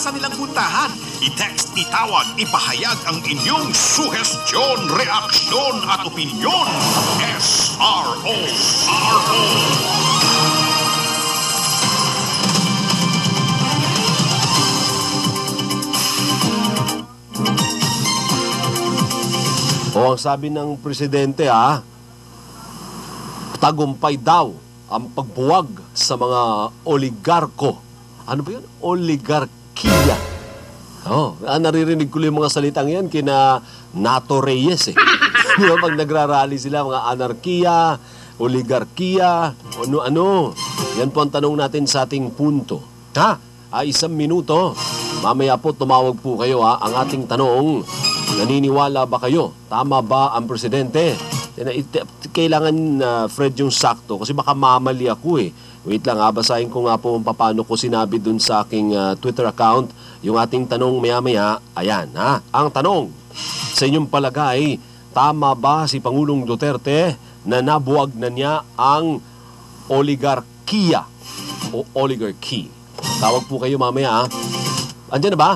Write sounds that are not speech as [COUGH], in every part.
sa kanilang puntahan. I-text, itawag, ipahayag ang inyong suhestyon, reaksyon at opinyon. SRO. RO. O ang sabi ng presidente ha, tagumpay daw ang pagbuwag sa mga oligarko. Ano ba yun? Oligarkiya. Oh, ah, naririnig ko yung mga salitang yan kina Nato Reyes eh. [LAUGHS] Di ba pag nagrarally sila, mga anarkiya, oligarkiya, ano-ano. Yan po ang tanong natin sa ating punto. Ha? Ah, isang minuto. Mamaya po tumawag po kayo ha. Ang ating tanong, naniniwala ba kayo? Tama ba ang presidente? It- Kailangan na Fred yung sakto kasi baka mamali ako eh. Wait lang ha, basahin ko nga po paano ko sinabi dun sa aking ah, Twitter account yung ating tanong maya-maya. Ayan ha, ang tanong, sa inyong palagay, tama ba si Pangulong Duterte na nabuwag na niya ang oligarkiya o oligarchy? Tawag po kayo mamaya ha. Andyan na ba?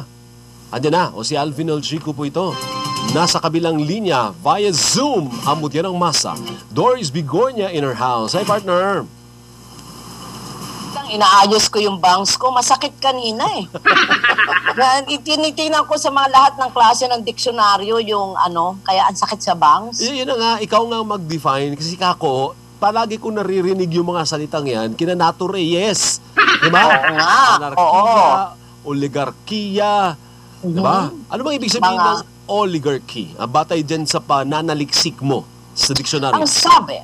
Andyan na. O si Alvin El Chico po ito. Nasa kabilang linya via Zoom ang ng masa. Doris Bigornia in her house. Hi partner. Inaayos ko yung bangs ko. Masakit kanina eh. [LAUGHS] Yan, Itinitingnan ko sa mga lahat ng klase ng diksyonaryo yung ano, kaya ang sakit sa bangs. Y- yun na nga, ikaw nga mag-define. Kasi kako, palagi ko naririnig yung mga salitang yan. Kina Nato Reyes. Diba? Oo nga, Anarkiya, oligarkiya. Diba? Ano bang ibig sabihin Mga- ng oligarchy? Batay dyan sa pananaliksik mo sa diksyonaryo. Ang sabi,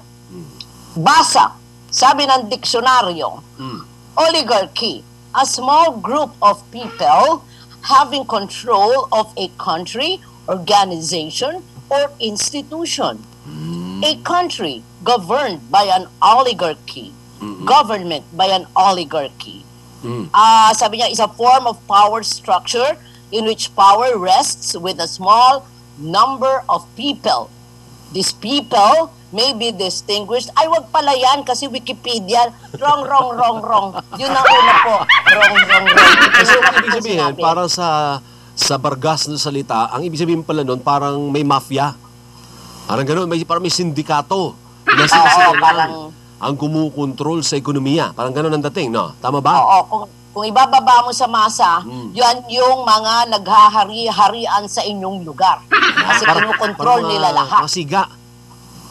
basa, sabi ng diksyonaryo, Mm. Oligarchy, a small group of people having control of a country, organization, or institution. A country governed by an oligarchy, government by an oligarchy. Mm. Ah, sabi niya, is a form of power structure in which power rests with a small number of people. These people may be distinguished. Ay, wag pala yan kasi Wikipedia. Wrong, wrong, wrong, wrong. Yun ang una po. Wrong, wrong, wrong. Kasi ang ibig sabihin, parang sa sa bargas na salita, ang ibig sabihin pala nun, parang may mafia. Parang gano'n, may, parang may sindikato na sila lang parang- ang kumukontrol sa ekonomiya. Parang gano'n ang dating, no? Tama ba? Oo, kung, kung ibababa mo sa masa, Hmm. yan yung mga naghahari-harian sa inyong lugar. Kasi kinukontrol nila lahat. Mga siga.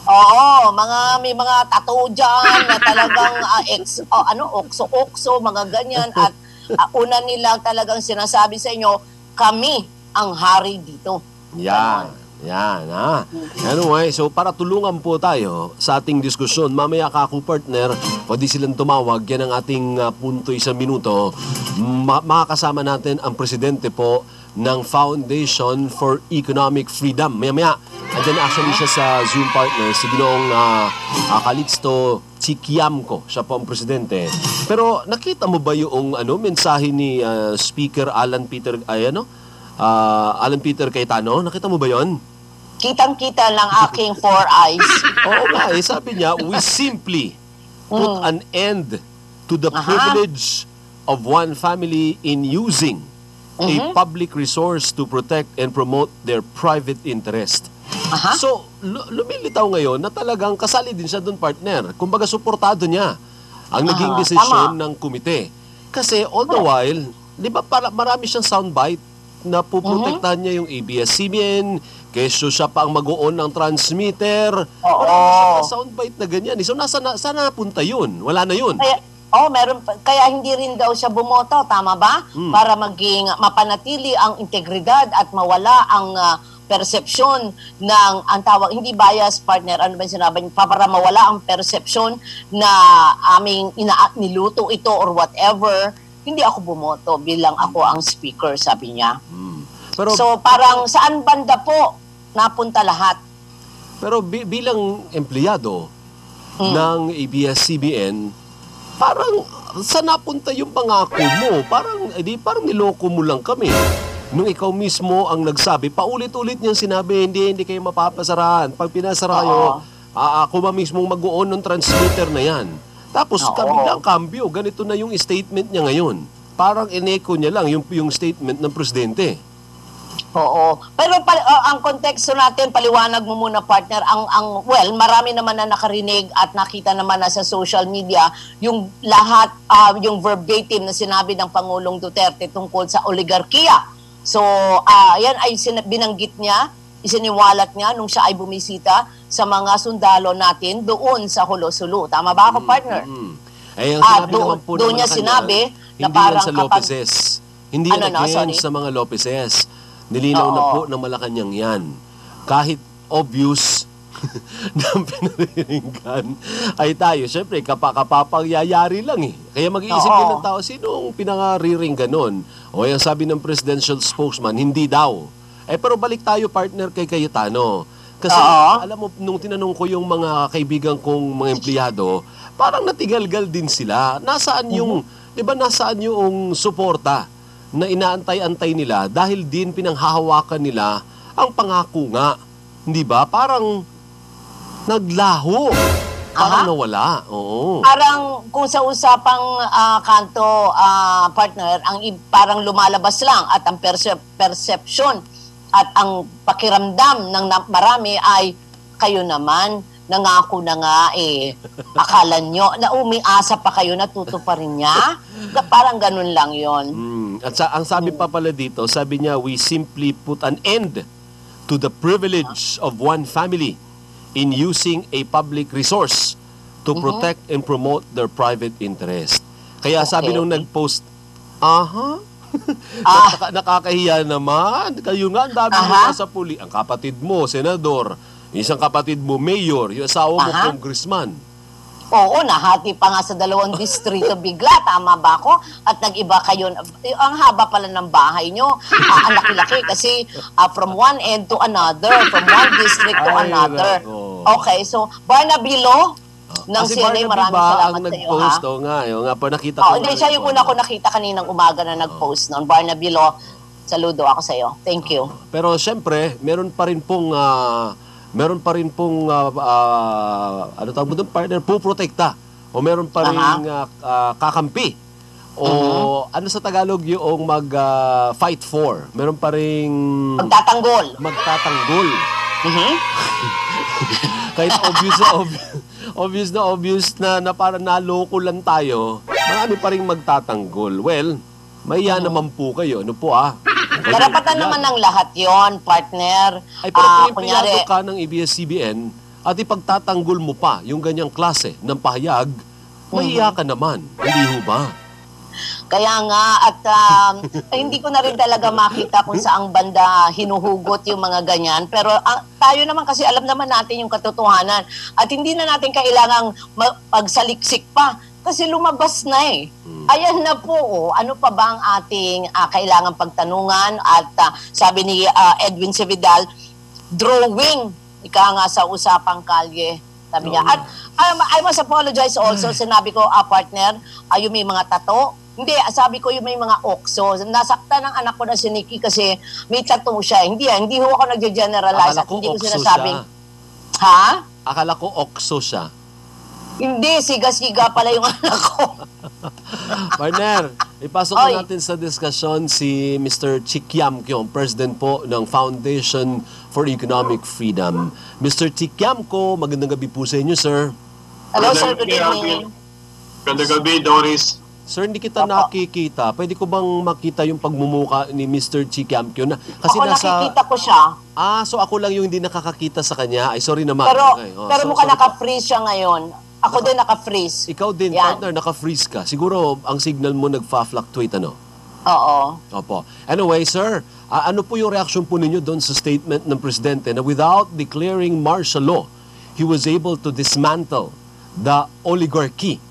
Oo, mga may mga tattoo dyan na talagang ah, ex, oh, ano, okso-okso, mga ganyan. At ah, una nila talagang sinasabi sa inyo, kami ang hari dito. Yan. Yan, ha? Anyway, so para tulungan po tayo sa ating diskusyon, mamaya kako partner, pwede silang tumawag, yan ang ating ah, punto isang minuto. Ma- makakasama natin ang presidente po ng Foundation for Economic Freedom. Maya-maya, andyan actually siya sa Zoom partner, si Ginoong uh, Calixto Chikiamco, siya po ang presidente. Pero nakita mo ba yung ano, mensahe ni ah, Speaker Alan Peter, ay ano? Ah, Alan Peter Cayetano, nakita mo ba yon? Kitang-kita lang aking four eyes. [LAUGHS] Oo nga, eh, sabi niya, we [LAUGHS] simply put an end to the Aha. privilege of one family in using a public resource to protect and promote their private interest. Aha. So, lu- lumilitaw ngayon na talagang kasali din siya doon, partner. Kumbaga, suportado niya ang naging Aha, desisyon ng komite. Kasi all the while, di ba para, marami siyang soundbite na puprotektahan niya yung ABS-CBN, kesyo siya pa ang mag-on ng transmitter. Oo. Marami soundbite na ganyan. eh. So, nasa, na, saan napunta yun? Wala na yun. Kaya, oh, meron kaya hindi rin daw siya bumoto, tama ba? Para maging mapanatili ang integridad at mawala ang ah, persepsyon ng ang tawag hindi bias partner ano ba sinabi niya para mawala ang persepsyon na aming ina niluto ito or whatever hindi ako bumoto bilang ako ang speaker sabi niya Pero, so parang saan banda po napunta lahat pero bi- bilang empleyado ng ABS-CBN, parang saan napunta yung pangako mo? Parang, edi, parang niloko mo lang kami. Nung ikaw mismo ang nagsabi, paulit-ulit niyang sinabi, hindi, hindi kayo mapapasarahan. Pag pinasara kayo, Oo. ah, ako ba mismo mag-on ng transmitter na yan. Tapos Oo. kabiglang kambyo, ganito na yung statement niya ngayon. parang ineko niya lang yung, yung statement ng presidente. Oo. Pero pal- uh, ang konteksto natin, paliwanag mo muna partner, ang ang well, marami naman na nakarinig at nakita naman na sa social media yung lahat uh, yung verbatim na sinabi ng Pangulong Duterte tungkol sa oligarkiya. So, ah yan ay binanggit niya, isiniwalat niya nung siya ay bumisita sa mga sundalo natin doon sa Hulosulu. Tama ba ako, partner? Mm. Eh, ang Ah, sinabi doon- naman po doon niya sinabi na hindi parang yan sa kapag- Lopezes. Hindi yan Ano na, against sorry? sa mga Lopezes. Nilinaw na Oo. po ng Malacanang yan. Kahit obvious [LAUGHS] na pinariringgan ay tayo. Siyempre, kapakapapangyayari lang eh. Kaya mag-iisip din ng tao, sinong pinangariringgan nun? O yung sabi ng presidential spokesman, hindi daw. Eh pero balik tayo partner kay Cayetano. Kasi Oo. alam mo, nung tinanong ko yung mga kaibigan kong mga empleyado, parang natigalgal din sila. Nasaan yung, di ba nasaan yung suporta na inaantay-antay nila dahil din pinanghahawakan nila ang pangako nga. Di ba? Parang naglaho. Parang Aha. nawala. Oo. Parang kung sa usapang ah, kanto ah, partner, ang parang lumalabas lang at ang percep- perception at ang pakiramdam ng marami ay kayo naman nangako na nga eh akala nyo na umiasa pa kayo natutuparin niya parang ganun lang yon Mm. At sa, ang sabi pa pala dito, sabi niya, we simply put an end to the privilege of one family in using a public resource to protect and promote their private interest. Kaya sabi Okay, nung okay. nag-post, aha, [LAUGHS] Ah. Nakaka- nakakahiya naman. Kayo nga, ang dami mo Aha. nasa puli. Ang kapatid mo, senador. Isang kapatid mo, mayor. Yung asawa mo, Aha. congressman. Oo, nahati pa nga sa dalawang [LAUGHS] distrito bigla. Tama ba ako? At nag-iba kayo. Eh, Ang haba pala ng bahay nyo. Ah, ang laki-laki kasi ah, from one end to another. From one district to Ay, another. nako. Okay, so Barnaby Law ng Kasi CNA, maraming ba salamat sa iyo. Ha? nag-post? Oo nga, nga po nakita Oh, ko. hindi, siya yung una ko nakita kaninang umaga na nag-post noon. Barnaby Law, saludo ako sa iyo. Thank you. Pero siyempre, meron pa rin pong ah, meron pa rin pong ah, ah, ano tawag mo doon, partner, puprotekta. O meron pa rin ah, ah, kakampi. O ano sa Tagalog yung mag ah, fight for. Meron pa ring Magtatanggol. magtatanggol. Mhm. [LAUGHS] Kahit obvious na obvious, obvious na obvious na, na parang naloko lang tayo, marami pa rin magtatanggol. Well, maiya naman po kayo. Ano po ah? Karapatan naman ng lahat yon partner. Ay, pero kung empleyado ka ng ABS-CBN at ipagtatanggol mo pa yung ganyang klase ng pahayag, mahiya ka naman. Hindi ho ba? Kaya nga, at um, [LAUGHS] hindi ko na rin talaga makita kung saang banda hinuhugot yung mga ganyan. Pero ang, tayo naman kasi alam naman natin yung katotohanan. At hindi na natin kailangang ma- pagsaliksik pa. Kasi lumabas na eh. Ayan na po, oh. ano pa ba ang ating ah, kailangan pagtanungan? At ah, sabi ni ah, Edwin Sevidal, drawing, ika nga sa usapang kalye. Sabi niya. At um, I must apologize also. Sinabi ko, ah, partner, ah, yung may mga tato. Hindi, sabi ko yung may mga okso. Nasaktan ng anak ko na si Nikki kasi may tattoo siya. Hindi, ah, hindi ho ako nagge-generalize Akala at ko hindi ko sinasabing, siya. ha? Akala ko okso siya. Hindi, siga-siga pala yung [LAUGHS] anak ko. Partner, ipasok Oy. na natin sa diskusyon si Mr. Chikyam Kyong, President po ng Foundation for Economic Freedom. Mr. Chikyam ko, magandang gabi po sa inyo, sir. Hello, sir. Magandang Good gabi, evening. Magandang gabi, Doris. Sir, hindi kita Opo. nakikita. Pwede ko bang makita yung pagmumuka ni Mr. Na, kasi Ako nasa... nakikita ko siya. Ah, so ako lang yung hindi nakakakita sa kanya. Ay, sorry naman. Pero, Okay, oh, pero so- po. naka-freeze siya ngayon. Ako din naka-freeze. Ikaw din, Yan. partner, naka-freeze ka. Siguro ang signal mo nagfa-fluctuate, ano? Oo. Opo. Anyway, sir, ah, ano po yung reaction po ninyo doon sa statement ng presidente na without declaring martial law, he was able to dismantle the oligarchy?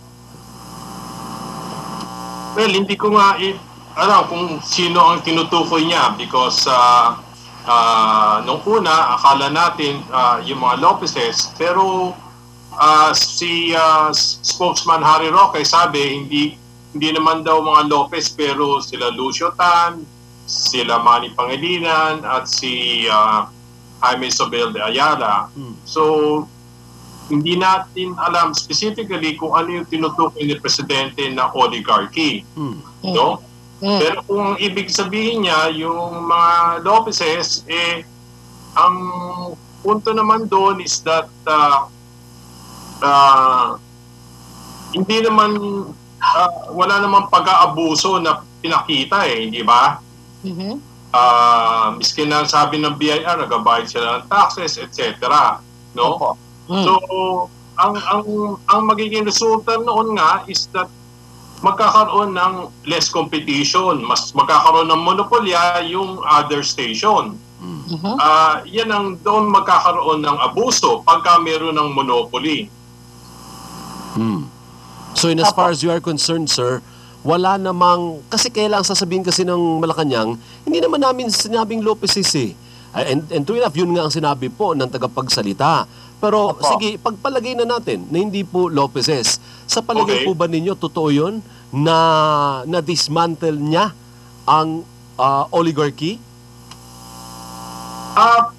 Well, hindi ko nga i- alam kung sino ang tinutukoy niya because uh, uh, nung una, akala natin ah, yung mga Lopezes, pero ah, si ah, spokesman Harry Roque sabi hindi hindi naman daw mga Lopez pero sila Lucio Tan, sila Manny Pangilinan at si ah, Jaime Sobel de Ayala. So, hindi natin alam specifically kung ano yung tinutukoy ni Presidente na oligarchy. Hmm. No? Mm. Pero kung ibig sabihin niya, yung mga Lopezes, eh, ang punto naman doon is that uh, uh, hindi naman, uh, wala naman pag-aabuso na pinakita eh, di ba? Mhm. Ah, miski na sabi ng BIR, nagabayad sila ng taxes, etc. No? Opo. Mm. So, ang ang ang magiging resulta noon nga is that magkakaroon ng less competition, mas magkakaroon ng monopolya yung other station. Mhm. Ah, yan ang doon magkakaroon ng abuso pagka meron ng monopoly. Hmm. So in as far as you are concerned, sir, wala namang, kasi kailang sasabihin kasi ng Malacanang, hindi naman namin sinabing Lopezes eh. Ah, And, and true enough, yun nga ang sinabi po ng tagapagsalita. Pero Opo. sige, pagpalagay na natin na hindi po Lopezes. Sa palagay Okay. po ba ninyo, totoo yun na na-dismantle niya ang ah, oligarchy? Ah,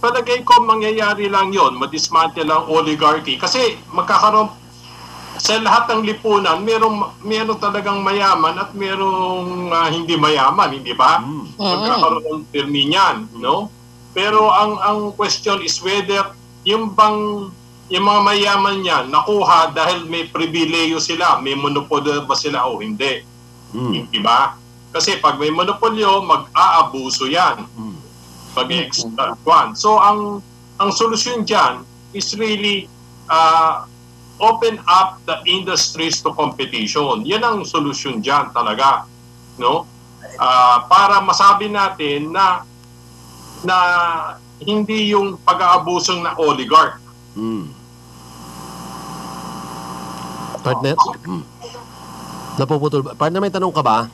palagay ko mangyayari lang yon, madismantle ang oligarchy kasi magkakaroon sa lahat ng lipunan, merong meron talagang mayaman at merong ah, hindi mayaman, hindi ba? Magkakaroon pirmi niyan, no? Pero ang ang question is whether yung bang yung mga mayaman niyan nakuha dahil may pribileyo sila, may monopolyo ba sila o hindi? Hmm. Di ba? Kasi pag may monopolyo, mag-aabuso yan Hmm. pag-extra one. So ang ang solusyon diyan is really uh, open up the industries to competition. Yan ang solusyon diyan talaga, no? Ah, para masabi natin na na hindi yung pag-aabusong na oligarch. Hmm. Partner? Hmm. Napuputol ba? Partner, may tanong ka ba?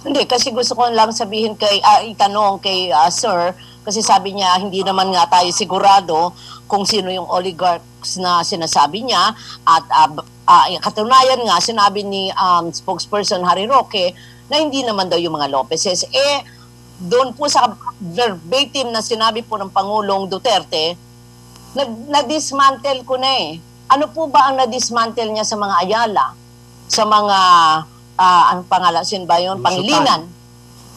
Hindi, kasi gusto ko lang sabihin kay, ah, itanong kay ah, Sir, kasi sabi niya, hindi naman nga tayo sigurado kung sino yung oligarchs na sinasabi niya. At b- ah, katunayan nga, sinabi ni um, spokesperson Harry Roque na hindi naman daw yung mga Lopezes. Eh, doon po sa verbatim na sinabi po ng Pangulong Duterte, nag, na-dismantle ko na eh. Ano po ba ang na-dismantle niya sa mga Ayala? Sa mga, ah, ang pangalan, sino ba yun? Lusutan. Pangilinan.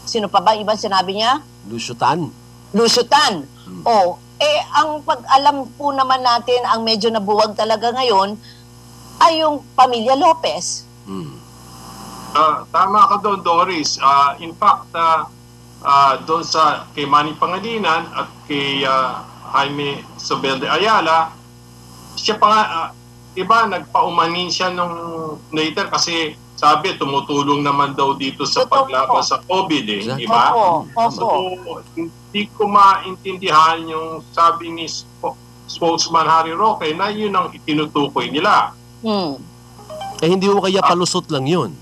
Sino pa ba? Iba sinabi niya? Lucio Tan? Lusutan. O, eh, ang pag-alam po naman natin, ang medyo nabuwag talaga ngayon, ay yung pamilya Lopez. Hmm. Ah, tama ka doon, Doris. Ah, in fact, ah, ah, doon sa kay Manny Pangalinan at kay ah, Jaime Sobel de Ayala, siya pa nga, ah, iba, nagpaumanin siya nung later kasi sabi, tumutulong naman daw dito sa paglaban sa COVID eh, Exactly. di ba? Opo, So, hindi ko maintindihan yung sabi ni sp- spokesman Harry Roque na yun ang itinutukoy nila. Hmm. Eh hindi mo kaya palusot lang yun.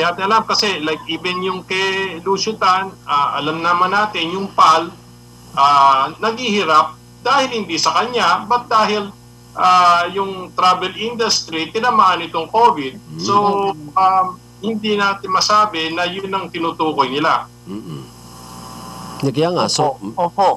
Kaya alam kasi like even yung kay Lucio Tan, ah, alam naman natin yung PAL ah, naghihirap dahil hindi sa kanya but dahil ah, yung travel industry tinamaan itong COVID. So um, hindi natin masabi na yun ang tinutukoy nila. Eh, Kaya nga, so, Opo. Opo.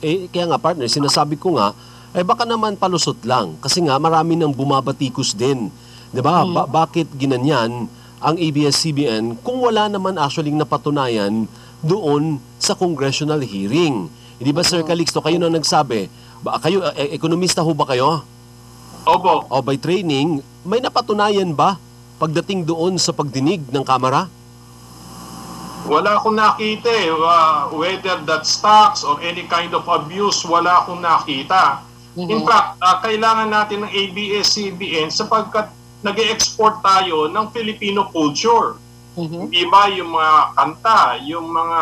eh, kaya nga partner, sinasabi ko nga, eh baka naman palusot lang. Kasi nga marami nang bumabatikos din. 'Di ba? Ba- bakit ginanyan ang ABS-CBN kung wala naman actually napatunayan doon sa congressional hearing? Hindi ba Sir Calixto, kayo na nagsabi, ba, kayo, eh, ekonomista ho ba kayo? Opo, O by training, may napatunayan ba pagdating doon sa pagdinig ng kamera? wala akong nakita eh. Ah, whether that's tax or any kind of abuse, wala akong nakita. In fact, ah, kailangan natin ng ABS-CBN sapagkat nag export tayo ng Filipino culture. Mhm. Di ba yung mga kanta, yung mga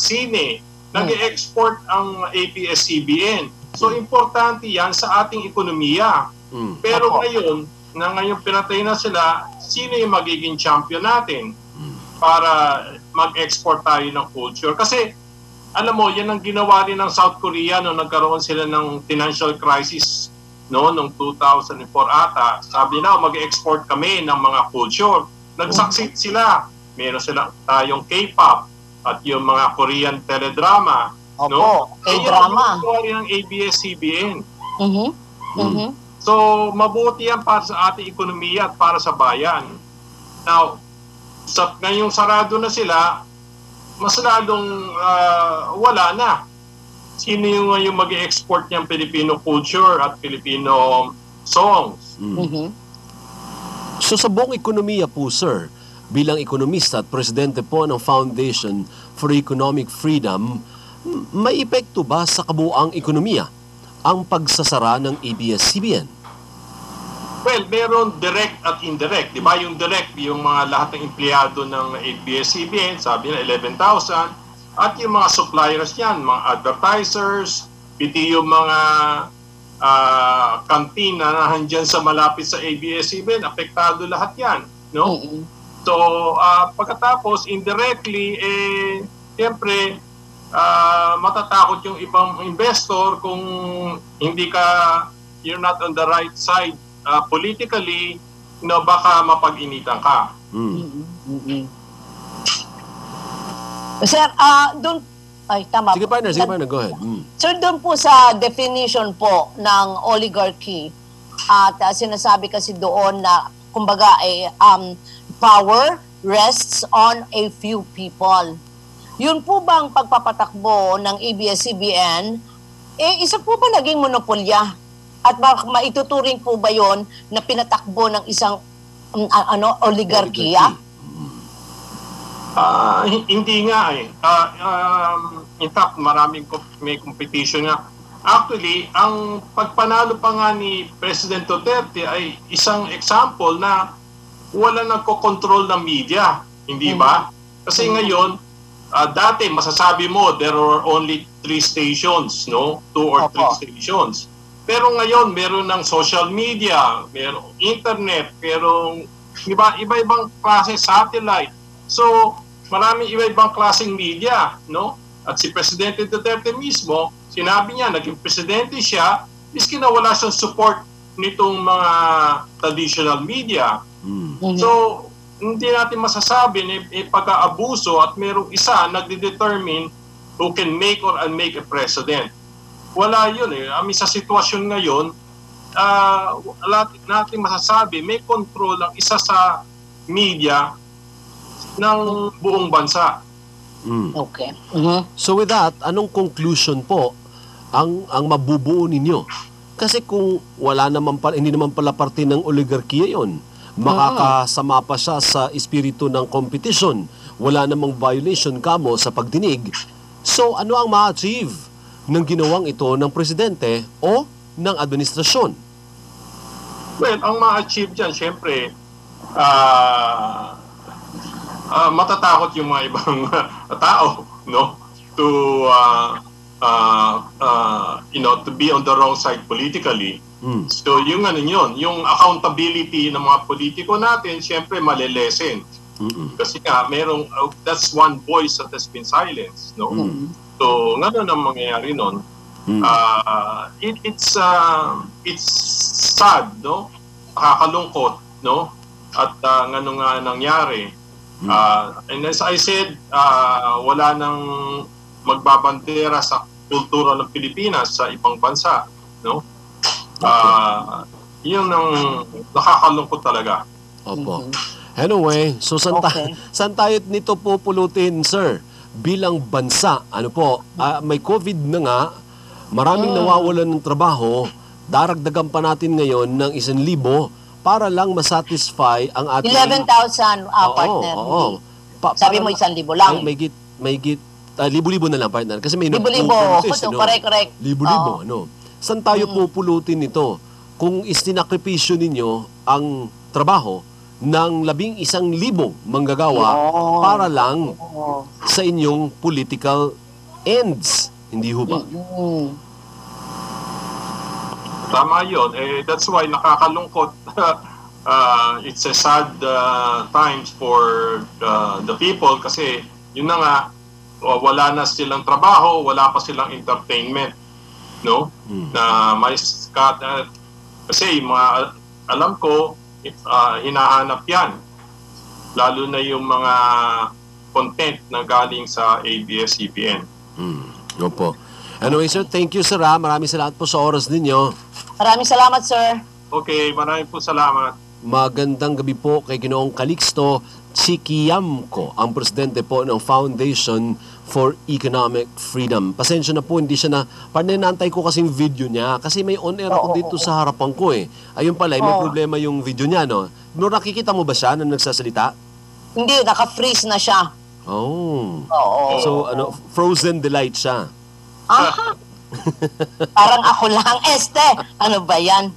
sine, nag export ang ABS-CBN. So, importante yan sa ating ekonomiya. Mm. Pero Opo. ngayon, na ngayon pinatay na sila, sino yung magiging champion natin para mag-export tayo ng culture? Kasi, alam mo, yan ang ginawa rin ng South Korea nung nagkaroon sila ng financial crisis no noong 2004 ata. Sabi na, mag-export kami ng mga culture. Nag-succeed sila. Meron silang tayong K-pop at yung mga Korean teledrama. Opo. No? Kay Ayun ang drama. ginagawa rin ng ABS-CBN. Mhm. Mhm. So, mabuti yan para sa ating ekonomiya at para sa bayan. Now, sa, ngayong sarado na sila, mas lalong ah, wala na. Sino yung, yung mag export niyang Filipino culture at Filipino songs? Mhm. So sa buong ekonomiya po, sir, bilang ekonomista at presidente po ng Foundation for Economic Freedom, may epekto ba sa kabuang ekonomiya ang pagsasara ng ABS-CBN? Well, meron direct at indirect. Di ba yung direct, yung mga lahat ng empleyado ng ABS-CBN, sabi na 11,000, at yung mga suppliers niyan, mga advertisers, piti yung mga ah, kantina na nandyan sa malapit sa ABS-CBN, apektado lahat yan. No? So, ah, pagkatapos, indirectly, eh, siyempre, ah, matatakot yung ibang investor kung hindi ka, you're not on the right side ah, politically, no, baka mapag-initan ka. Hmm. Mhm. Sir, ah doon ay tama. Sige partner, sige Nag- partner, go ahead. Hmm. Sir, doon po sa definition po ng oligarchy, at ah, sinasabi kasi doon na, kumbaga, eh, um, power rests on a few people. Yun po bang pagpapatakbo ng ABS-CBN, eh, isa po ba naging monopolya? At ba, maituturing po ba yon na pinatakbo ng isang um, a- ano, oligarkiya? Ah, hi- hindi nga eh. Ah, um, in fact, maraming may competition nga. Actually, ang pagpanalo pa nga ni President Duterte ay isang example na wala nagko-control ng media, hindi ba? Kasi ngayon, ah, dati masasabi mo there were only three stations, no? Two or three stations. Pero ngayon, meron ng social media, merong internet, merong iba, iba-ibang klase satellite. So, maraming iba-ibang klaseng media, no? At si Presidente Duterte mismo, sinabi niya, naging presidente siya, miski na wala siyang support nitong mga traditional media. Hmm. Mhm. So, hindi natin masasabi na eh, pag-aabuso at merong isa nagde-determine who can make or unmake a president. Wala yun eh. I mean, sa sitwasyon ngayon, ah wala natin masasabi, may control ang isa sa media ng buong bansa. Hmm. Okay. Mhm. So with that, anong conclusion po ang ang mabubuo ninyo? Kasi kung wala naman pala, hindi naman pala parte ng oligarkiya yon, makakasama pa siya sa espiritu ng competition. Wala namang violation kamo sa pagdinig. So ano ang ma-achieve ng ginawang ito ng presidente o ng administrasyon? Well, ang ma-achieve dyan, syempre, ah ah, matatakot yung mga ibang [LAUGHS] tao, no? To, ah, ah, ah, you know, to be on the wrong side politically. Hmm. So, yung ano yun, yung accountability ng mga politiko natin, syempre, malilesen. Mm-mm. Kasi nga, merong, uh, that's one voice that has been silenced, no? Mm. So, ngayon ang mangyayari nun, Mm. Ah, it, it's uh, it's sad, no? Nakakalungkot, no? At uh, nga nung nga nangyari. Ah, and as I said, ah, wala nang magbabandera sa kultura ng Pilipinas sa ibang bansa, no? Ah, yun ang nakakalungkot talaga. Opo. Anyway, so saan, ta- Okay. [LAUGHS] saan tayo nito pupulutin, sir? Bilang bansa, ano po, ah, may COVID na nga, maraming nawawalan ng trabaho, daragdagan pa natin ngayon ng isang libo para lang masatisfy ang ating... 11,000 ah, Oo, partner. oo. Pa- Sabi mo isang libo lang. Ay, may git, may git, ah, libo-libo na lang, partner. Kasi may Libo-libo. nag-contest, Oo, correct, correct. Libo-libo, Oo. ano? Saan tayo pupulutin ito? Kung istinakripisyo ninyo ang trabaho ng labing isang libong manggagawa Oo. para lang Oo. sa inyong political ends. Hindi ho ba? Mm. Tama yun. Eh, that's why nakakalungkot. [LAUGHS] uh, it's a sad uh, times for uh, the people kasi yun na nga, uh, wala na silang trabaho, wala pa silang entertainment. No? Mm. Na may scat, uh, kasi mga, alam ko, uh, hinahanap yan. Lalo na yung mga content na galing sa ABS-CBN. Mm. Opo. Anyway, sir, thank you, sir. Ha? Maraming salamat po sa oras ninyo. Maraming salamat, sir. Okay, maraming po salamat. Magandang gabi po kay Ginoong Calixto Chiquiamco, ang presidente po ng Foundation for Economic Freedom. Pasensya na po, hindi siya na, partner, naantay ko kasing video niya kasi may on-air ako dito sa harapan ko eh. Ayun pala, eh, may problema yung video niya, no? No, nakikita mo ba siya na nagsasalita? Hindi, naka-freeze na siya. Oh. Oo. So, ano, frozen delight siya. Aha. Parang ako lang. Este, ano ba yan?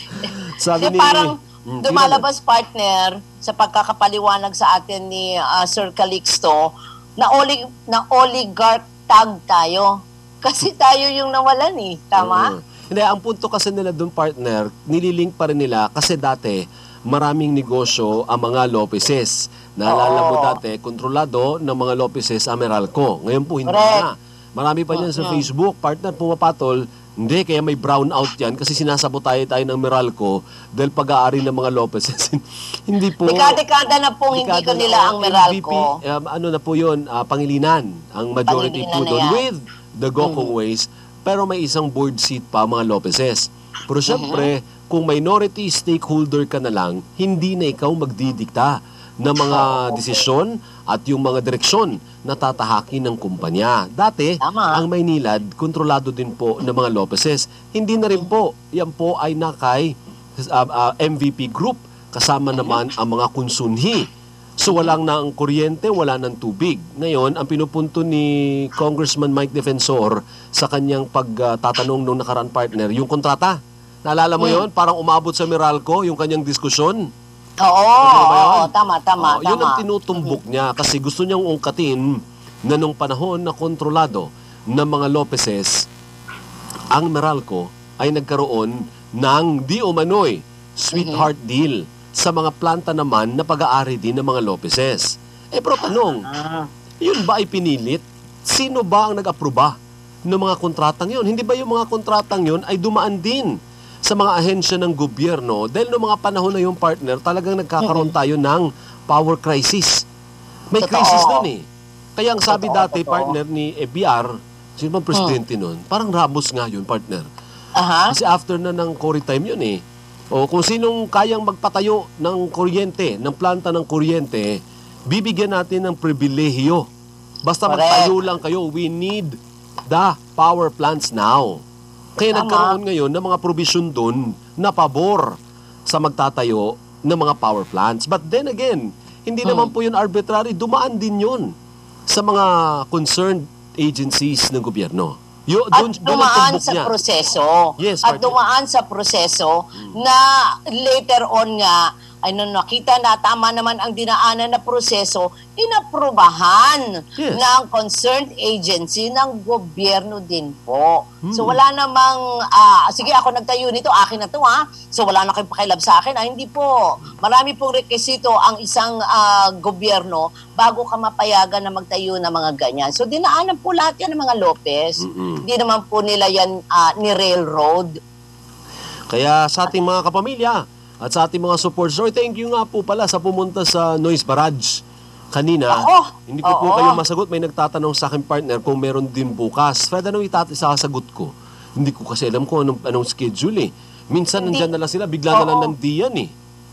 [LAUGHS] Sabi ni... parang dumalabas partner sa pagkakapaliwanag sa atin ni ah, Sir Calixto na, oli, na oligarch tag tayo. [LAUGHS] Kasi tayo yung nawalan eh. Tama? Oo. Hindi, ang punto kasi nila doon, partner, nililink pa rin nila kasi dati maraming negosyo ang mga Lopezes. Naalala mo Oo. dati, kontrolado ng mga Lopezes ang Meralco. Ngayon po, hindi na. Marami pa yan sa Facebook. Partner, pumapatol. Hindi, kaya may brown out yan kasi sinasabotay tayo ng Meralco dahil pag-aari ng mga Lopezes. [LAUGHS] hindi po... Dekada-dekada na pong hindi ko nila ang MVP, Meralco. um, ano na po yun, ah, Pangilinan, ang majority Pangilinan po doon with the Gokong Ways, pero may isang board seat pa mga Lopezes. Pero syempre, kung minority stakeholder ka na lang, hindi na ikaw magdidikta ng mga desisyon at yung mga direksyon na tatahakin ng kumpanya. Dati, Tama. ang Maynilad, kontrolado din po ng mga Lopezes. Hindi na rin po, yan po ay nakay uh, uh, MVP Group kasama naman ang mga kunsunhi. So walang na ang kuryente, wala ng tubig. Ngayon, ang pinupunto ni Congressman Mike Defensor sa kanyang pagtatanong nung nakaraan partner, yung kontrata. Naalala mo yon Parang umabot sa Meralco yung kanyang diskusyon. Oo, yun? oo, tama, tama, Oh, Yun ang tama. tinutumbok niya kasi gusto niyang ungkatin na nung panahon na kontrolado ng mga Lopezes, ang Meralco ay nagkaroon ng di umano'y sweetheart deal sa mga planta naman na pag-aari din ng mga Lopezes. Eh pero tanong, Ah. yun ba ay pinilit? Sino ba ang nag-aproba ng mga kontratang yun? Hindi ba yung mga kontratang yun ay dumaan din sa mga ahensya ng gobyerno dahil noong mga panahon na yung partner, talagang nagkakaroon tayo ng power crisis. May Totoo. crisis nun eh. Kaya ang sabi Totoo, dati, totoo. partner ni FBR, sino bang presidente nun? Parang Ramos nga yun, partner. Aha. Kasi after na ng Cory time yun eh. O kung sinong kayang magpatayo ng kuryente, ng planta ng kuryente, bibigyan natin ng pribilehiyo. Basta Correct. magtayo lang kayo, we need the power plants now. Kaya Tama. nagkaroon ngayon ng mga provision doon na pabor sa magtatayo ng mga power plants. But then again, hindi Hmm. naman po yun arbitrary, dumaan din yun sa mga concerned agencies ng gobyerno. Yo, At doon ang dumaan sa niya. proseso. Yes, At dumaan sa proseso na later on nga, ay nung nakita na tama naman ang dinaanan na proseso, inaprubahan Yes. ng concerned agency ng gobyerno din po. Hmm. So wala namang, ah, sige ako nagtayo nito, akin na to ha. So wala na kayong pakilab sa akin. Ah, hindi po. Marami pong rekisito ang isang ah, gobyerno bago ka mapayagan na magtayo ng mga ganyan. So dinaanan po lahat yan ng mga Lopez. Mm-mm. Hindi naman po nila yan ah, ni railroad. Kaya sa ating mga kapamilya at sa ating mga supporters, oy, thank you nga po pala sa pumunta sa Noise Barrage kanina. Ako? Hindi ko po Oo. kayo masagot. May nagtatanong sa akin partner kung meron din bukas. Fred, ano itat isasagot ko? Hindi ko kasi alam kung anong, anong schedule eh. Minsan Hindi. nandyan na lang sila, bigla na lang Oo. ng diyan eh.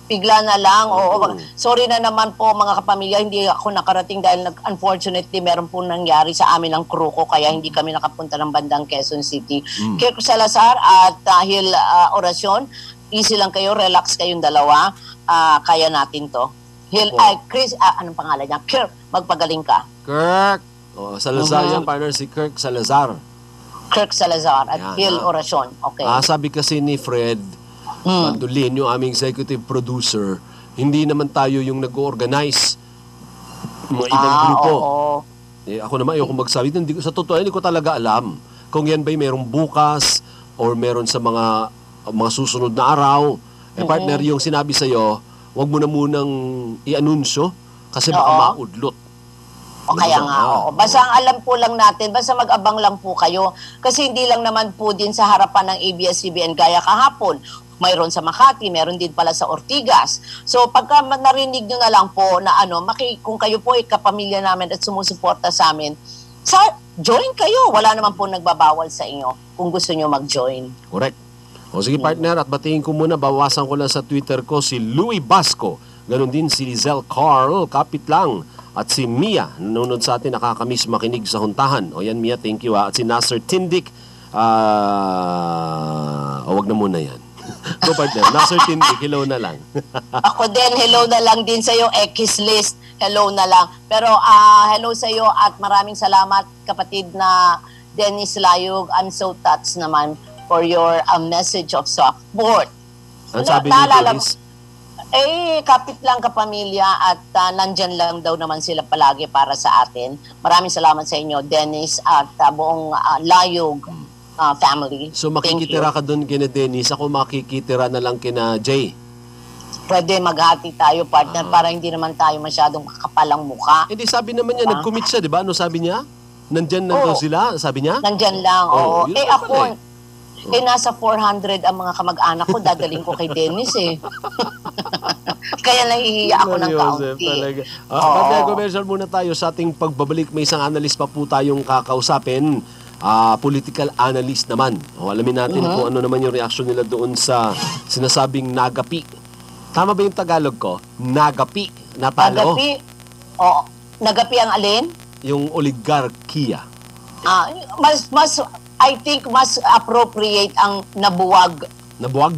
Bigla na lang. Oo. Oo. Sorry na naman po mga kapamilya, hindi ako nakarating dahil nag, unfortunately meron po nangyari sa amin ang crew ko kaya hindi kami nakapunta ng bandang Quezon City. Mm. Kirk Salazar at dahil Orasyon, easy lang kayo, relax kayong dalawa. Ah, kaya natin to. Hil, ay, Chris, ah, anong pangalan niya? Kirk, magpagaling ka. Kirk! Oh, Salazar Mhm. yan, partner, si Kirk Salazar. Kirk Salazar at Ayan, Hil ah. Orasyon. Okay. Ah, sabi kasi ni Fred, Mm. Bandulin, yung aming executive producer, hindi naman tayo yung nag-organize mga ibang ah, grupo. oo. Eh, ako naman, ayoko magsabi. Hindi sa totoo, hindi ko talaga alam kung yan ba'y merong bukas or meron sa mga mga susunod na araw. Eh, Oo. partner, yung sinabi sa'yo, wag mo na munang i-anunsyo kasi baka Oo. maudlot. O kaya nga, Ah, oo. Basta ang alam po lang natin, basta mag-abang lang po kayo. Kasi hindi lang naman po din sa harapan ng ABS-CBN gaya kahapon. Mayroon sa Makati, meron din pala sa Ortigas. So pagka ma- narinig nyo na lang po na ano, maki, kung kayo po ay kapamilya namin at sumusuporta sa amin, sa, join kayo. Wala naman po nagbabawal sa inyo kung gusto nyo mag-join. Correct. O sige partner, at batiin ko muna, bawasan ko lang sa Twitter ko si Louis Basco. Ganon din si Zel Carl, kapit lang. At si Mia, nanonood sa atin, nakakamiss makinig sa huntahan. O yan Mia, thank you. ah. At si Nasser Tindik, ah, o wag na muna yan. [LAUGHS] Go partner, Nasser Tindik, hello na lang. [LAUGHS] Ako din, hello na lang din sa iyo, X list. Hello na lang. Pero ah hello sa iyo at maraming salamat kapatid na Dennis Layug. I'm so touched naman for your ah, message of support. Na- sabi ni naalala Dennis, Eh, kapit lang kapamilya at ah, nandyan lang daw naman sila palagi para sa atin. Maraming salamat sa inyo, Dennis at ah, buong ah, Layog ah, family. so makikitira ka doon kina Dennis, ako makikitira na lang kina Jay. Pwede maghati tayo, partner, para hindi naman tayo masyadong kakapalang mukha. Hindi, sabi naman niya, nag-commit siya, di ba? Ano sabi niya? Nandyan na daw Oo. sila, sabi niya? Nandyan lang, Oh, oo. yun Eh naman ako, pala eh nasa 400 ang mga kamag-anak ko, dadaling ko kay Dennis eh. [LAUGHS] Kaya nahihiya ako ng Joseph, kaunti. talaga. Uh, Pati commercial muna tayo sa ating pagbabalik. May isang analyst pa po tayong kakausapin. Ah, political analyst naman. O, alamin natin Mhm. kung ano naman yung reaksyon nila doon sa sinasabing nagapi. Tama ba yung Tagalog ko? Nagapi. Natalo. Nagapi, oo. Nagapi ang alin? Yung oligarkiya. Ah, mas mas I think mas appropriate ang nabuwag. Nabuwag?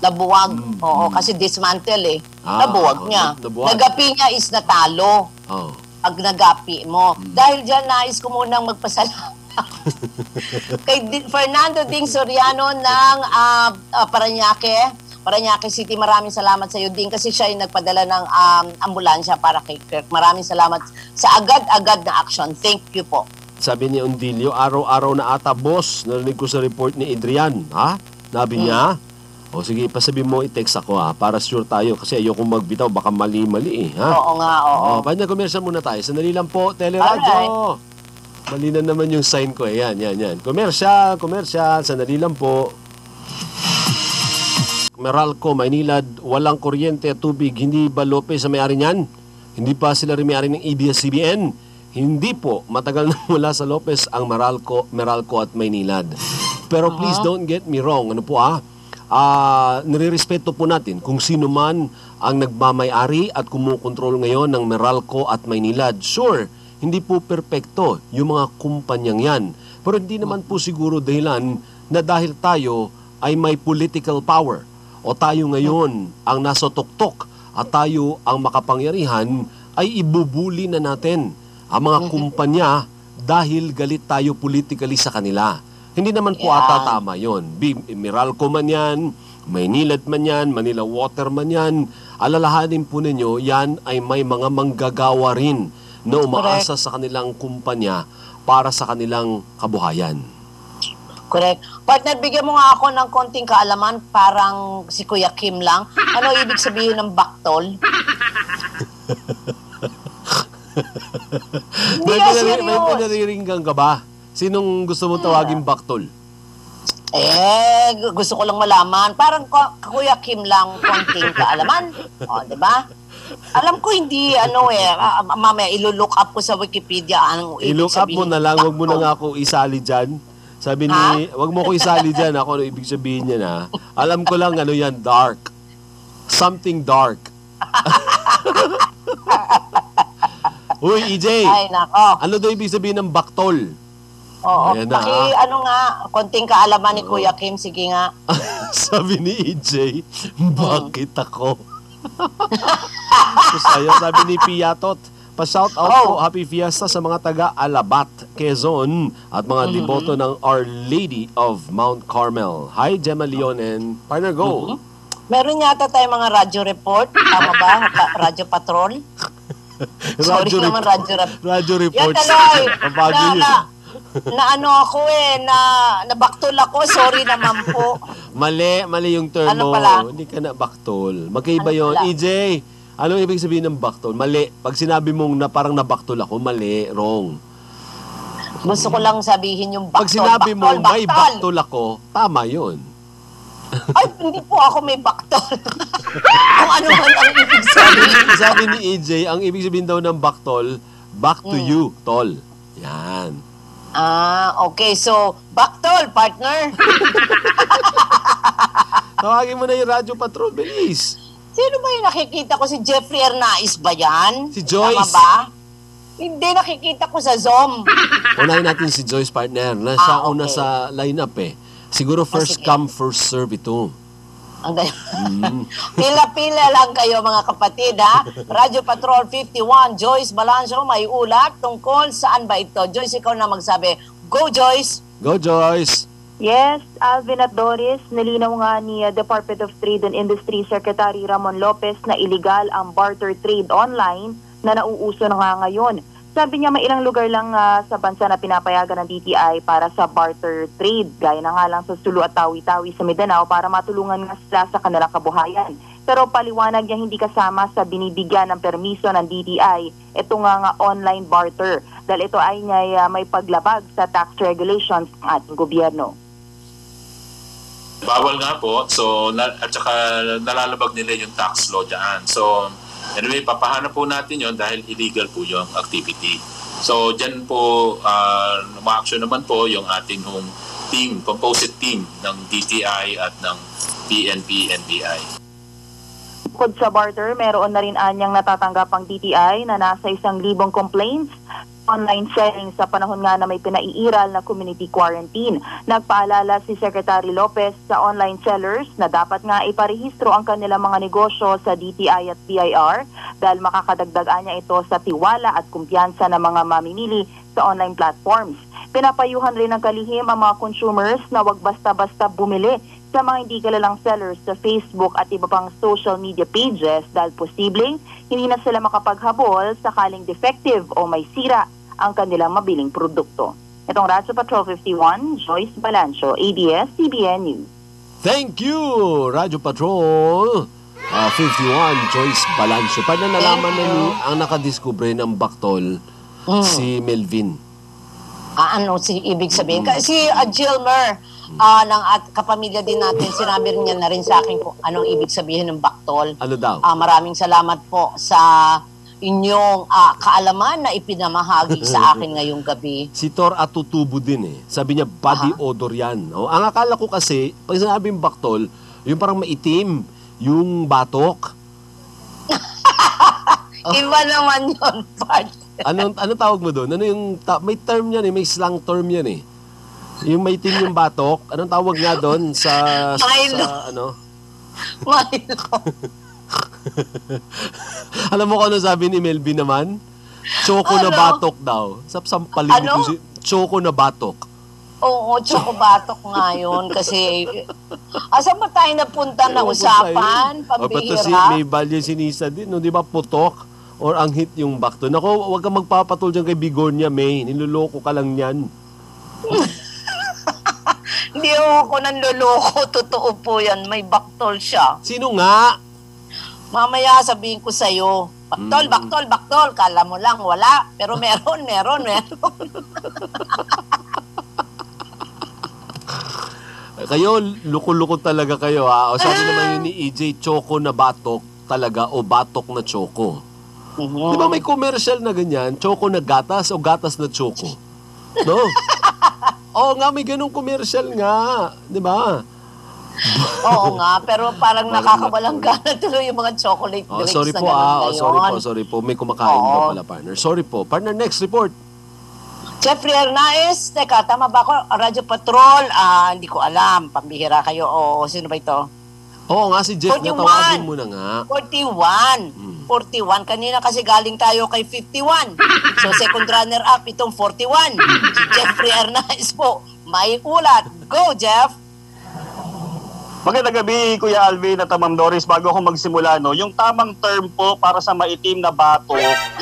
Nabuwag. Oo, kasi dismantle eh. Mm. Ah, nabuwag niya. nabuwag. Nagapi niya is natalo. Oh. Pag nagapi mo. Mm. Dahil dyan, nais ko munang magpasalamat. [LAUGHS] Kay Fernando Ding Soriano ng ah, ah, Paranaque. Paranaque City, maraming salamat sa iyo din kasi siya yung nagpadala ng um, ambulansya para kay Kirk. Maraming salamat sa agad-agad na action. Thank you po. Sabi ni Ondilio, araw-araw na ata, boss. Narinig ko sa report ni Adrian. Ha? Nabi niya? O sige, pasabi mo, i-text ako ha, para sure tayo. Kasi ayoko magbitaw, baka mali-mali eh. Ha? Oo nga, oo. Oh, paano commercial muna tayo? Sandali lang po, teleradyo. Mali na naman yung sign ko eh. Yan, yan, yan. Commercial, commercial. Sandali lang po. Meralco, Maynilad, walang kuryente at tubig. Hindi ba Lopez sa may-ari niyan? Hindi pa sila rin may-ari ng ABS-CBN? Hindi po. Matagal [LAUGHS] na mula sa Lopez ang Meralco, Meralco at Maynilad. Pero please don't get me wrong. Ano po ah? Ah, nirirespeto po natin kung sino man ang nagmamay-ari at kumukontrol ngayon ng Meralco at Maynilad. Sure, hindi po perpekto yung mga kumpanyang yan. Pero hindi naman po siguro dahilan na dahil tayo ay may political power o tayo ngayon ang nasa tuktok at tayo ang makapangyarihan ay ibubuli na natin ang mga kumpanya dahil galit tayo politically sa kanila. Hindi naman po Yeah. ata tama yun. Meralco man yan, Maynilad man yan, Manila Water man yan, alalahanin po ninyo, yan ay may mga manggagawa rin na umaasa sa kanilang kumpanya para sa kanilang kabuhayan. Correct. Partner, bigyan mo nga ako ng konting kaalaman, parang si Kuya Kim lang. Ano ibig sabihin ng baktol? [LAUGHS] [LAUGHS] May, nga pinari- may pinariringgan ka ba? Sinong gusto mo tawagin baktol? Eh, gu- gusto ko lang malaman. Parang ko- Kuya Kim lang konting kaalaman. [LAUGHS] O, di ba? Alam ko hindi, ano eh, ah, mamaya iluluck up ko sa Wikipedia anong ibig I-look up mo sabihin na lang, wag mo na nga ako isali dyan. Sabi ni, wag mo ko isali dyan, ako ano ibig sabihin niya na. Alam ko lang ano yan, dark. Something dark. [LAUGHS] Uy, EJ, Ay, nako. ano daw ibig sabihin ng baktol? Oo, Ayan na, paki, ah. ano nga, konting kaalaman ni Kuya Kim, sige nga. [LAUGHS] sabi ni EJ, bakit ako? [LAUGHS] so, sa'yo, sabi ni Piatot, pa-shout out Oh. po, happy fiesta sa mga taga Alabat, Quezon, at mga Mm-hmm. deboto ng Our Lady of Mount Carmel. Hi, Gemma Leon and Partner Go. Mm-hmm. Meron yata tayong mga radyo report, tama ba? [LAUGHS] Pa- radyo patrol? Sorry Radyo naman, report. radyo report. Radyo Yan reports. Ang bago na, yun. na, na ano ako eh, na nabaktol ako. Sorry naman po. [LAUGHS] Mali, mali yung term mo. Ano pala? Hindi ka na baktol. Magkaiba Ano yun. pala? EJ, ano ibig sabihin ng baktol? Mali. Pag sinabi mong na parang nabaktol ako, mali, wrong. Gusto ko lang sabihin yung baktol. Pag sinabi mo baktol, may baktol ako, tama yun. Ay, hindi po ako may baktol. [LAUGHS] Kung ano man ang ibig sabihin. Sabi ni EJ, ang ibig sabihin daw ng baktol, back to Hmm. you, tol. Yan. Ah, okay. So, baktol, partner. [LAUGHS] Tawagin mo na yung radyo patrol, bilis. Sino ba yung nakikita ko? Si Jeffrey Hernais ba yan? Si Joyce. Tama ba? Hindi nakikita ko sa Zoom. [LAUGHS] Unahin natin si Joyce partner na siya Ah, una okay. sa lineup eh. Siguro first sige. come, first serve ito. Ang. Mm. [LAUGHS] Pila-pila lang kayo mga kapatid ha. Radyo Patrol 51, Joyce Balancio, may ulat tungkol saan ba ito? Joyce, ikaw na magsabi. Go Joyce! Go Joyce! Yes, Alvin at Doris, nalinaw nga ni uh, Department of Trade and Industry Secretary Ramon Lopez na illegal ang barter trade online na nauuso na nga ngayon. Sabi niya may ilang lugar lang ah, sa bansa na pinapayagan ng DTI para sa barter trade, gaya na nga lang sa Sulu at Tawi-Tawi sa Mindanao para matulungan nga sila sa kanilang kabuhayan. Pero paliwanag niya hindi kasama sa binibigyan ng permiso ng DTI ito nga nga online barter dahil ito ay niya ah, may paglabag sa tax regulations ng ating gobyerno. Bawal nga po. So, at saka nalalabag nila yung tax law dyan. So, anyway, papahanap po natin yon dahil illegal po yung activity. So, dyan po, uh, ma-action naman po yung ating hong team, composite team ng DTI at ng PNP, NBI. Bukod sa barter, meron na rin anyang natatanggap ang DTI na nasa isang libong complaints online selling sa panahon nga na may pinaiiral na community quarantine. Nagpaalala si Secretary Lopez sa online sellers na dapat nga iparehistro ang kanilang mga negosyo sa DTI at BIR dahil makakadagdag niya ito sa tiwala at kumpiyansa ng mga mamimili sa online platforms. Pinapayuhan rin ng kalihim ang mga consumers na wag basta-basta bumili sa mga hindi kilalang sellers sa Facebook at iba pang social media pages dahil posibleng hindi na sila makapaghabol sakaling defective o may sira ang kanilang mabiling produkto. Itong Radyo Patrol 51, Joyce Balancho, ABS-CBN News. Thank you, Radyo Patrol. Ah, 51, Joyce Balancio. Paano nalaman na ni, ang nakadiskubre ng baktol si Melvin? Ah, ano si ibig sabihin? Kasi uh, Gilmer, ah, ng at kapamilya din natin, sinabi rin niya na rin sa akin kung anong ibig sabihin ng baktol. Ano daw? Ah, maraming salamat po sa inyong ah, kaalaman na ipinamahagi sa [LAUGHS] akin ngayong gabi. Si Thor Atutubo din eh. Sabi niya, body odor yan. O, ang akala ko kasi, pag sinabing baktol, yung parang maitim, yung batok. [LAUGHS] Iba naman yun, part. Anong, anong tawag mo doon? Ano yung, ta- may term yan eh, may slang term yan eh. Yung maitim yung batok, anong tawag nga doon sa, sa, Milo. sa ano? Milo. [LAUGHS] Alam mo kung ano sabi ni Melvin naman? Choco na Ano? batok daw. Sapsampalin Ano? si Choco na batok. Oo, chocobatok nga yun kasi asan ba tayo napunta na usapan? sa'yo. O, Pambihira? may value sinisa din, no? di ba putok? Or ang hit yung bakto. Nako, wag kang magpapatul dyan kay Bigornia, May. Niloloko ka lang yan. [LAUGHS] Hindi ako nanloloko. [LAUGHS] Totoo po yan. May baktol siya. Sino nga? Mamaya sabihin ko sa'yo, baktol, Mm. baktol, baktol. Kala mo lang wala. Pero meron, [LAUGHS] meron, meron. [LAUGHS] Kayo, luko-luko talaga kayo, ha? O sabi naman yun ni EJ, choco na batok talaga o batok na choco. Di ba may commercial na ganyan? Choco na gatas o gatas na choco? No? Oo nga, may ganong commercial nga. Di ba? Oo nga, pero [LAUGHS] parang nakakawalang gana tuloy yung mga chocolate Oh, drinks sorry na po ganun ah. Oh, ngayon. sorry po, sorry po. May kumakain Oo. pa pala, partner. Sorry po. Partner, next report. Jeffrey Hernandez, teka, tama ba ako? Radyo Patrol, ah, hindi ko alam. Pambihira kayo. O, sino ba ito? Oo nga, si Jeff, 41. natawagin mo na nga. 41. Hmm. 41. Kanina kasi galing tayo kay 51. [LAUGHS] So, second runner-up itong 41. Si Jeffrey Hernandez po. May ulat. Go, Jeff! Magandang gabi, Kuya Alvin at Ma'am Doris. Bago ako magsimula, no, yung tamang term po para sa maitim na bato,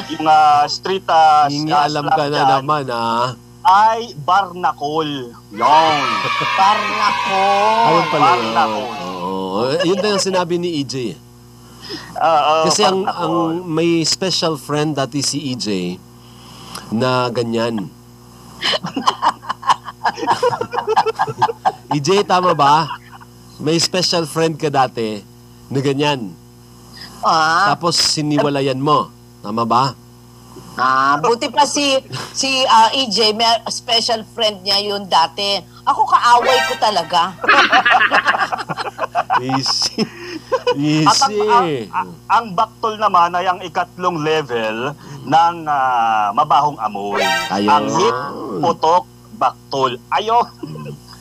yung uh, street uh, Hingi uh, alam ka na dyan, naman, ah. Ay barnacle. Yon. [LAUGHS] Barnako. Ayun pala. yun. Barnacle. Oo. Yun din ang sinabi ni EJ. eh. Ah, ah, Kasi ang, ang may special friend dati si EJ na ganyan. [LAUGHS] EJ, tama ba? May special friend ka dati na ganyan. Ah, Tapos siniwalayan mo. Tama ba? Ah, buti pa si si ah, EJ, may special friend niya yun dati. Ako kaaway ko talaga. [LAUGHS] Easy. At ang, ang, Easy. ang, ang baktol naman ay ang ikatlong level ng ah, mabahong amoy. Ayun. Ang hit, putok, baktol. Ayo.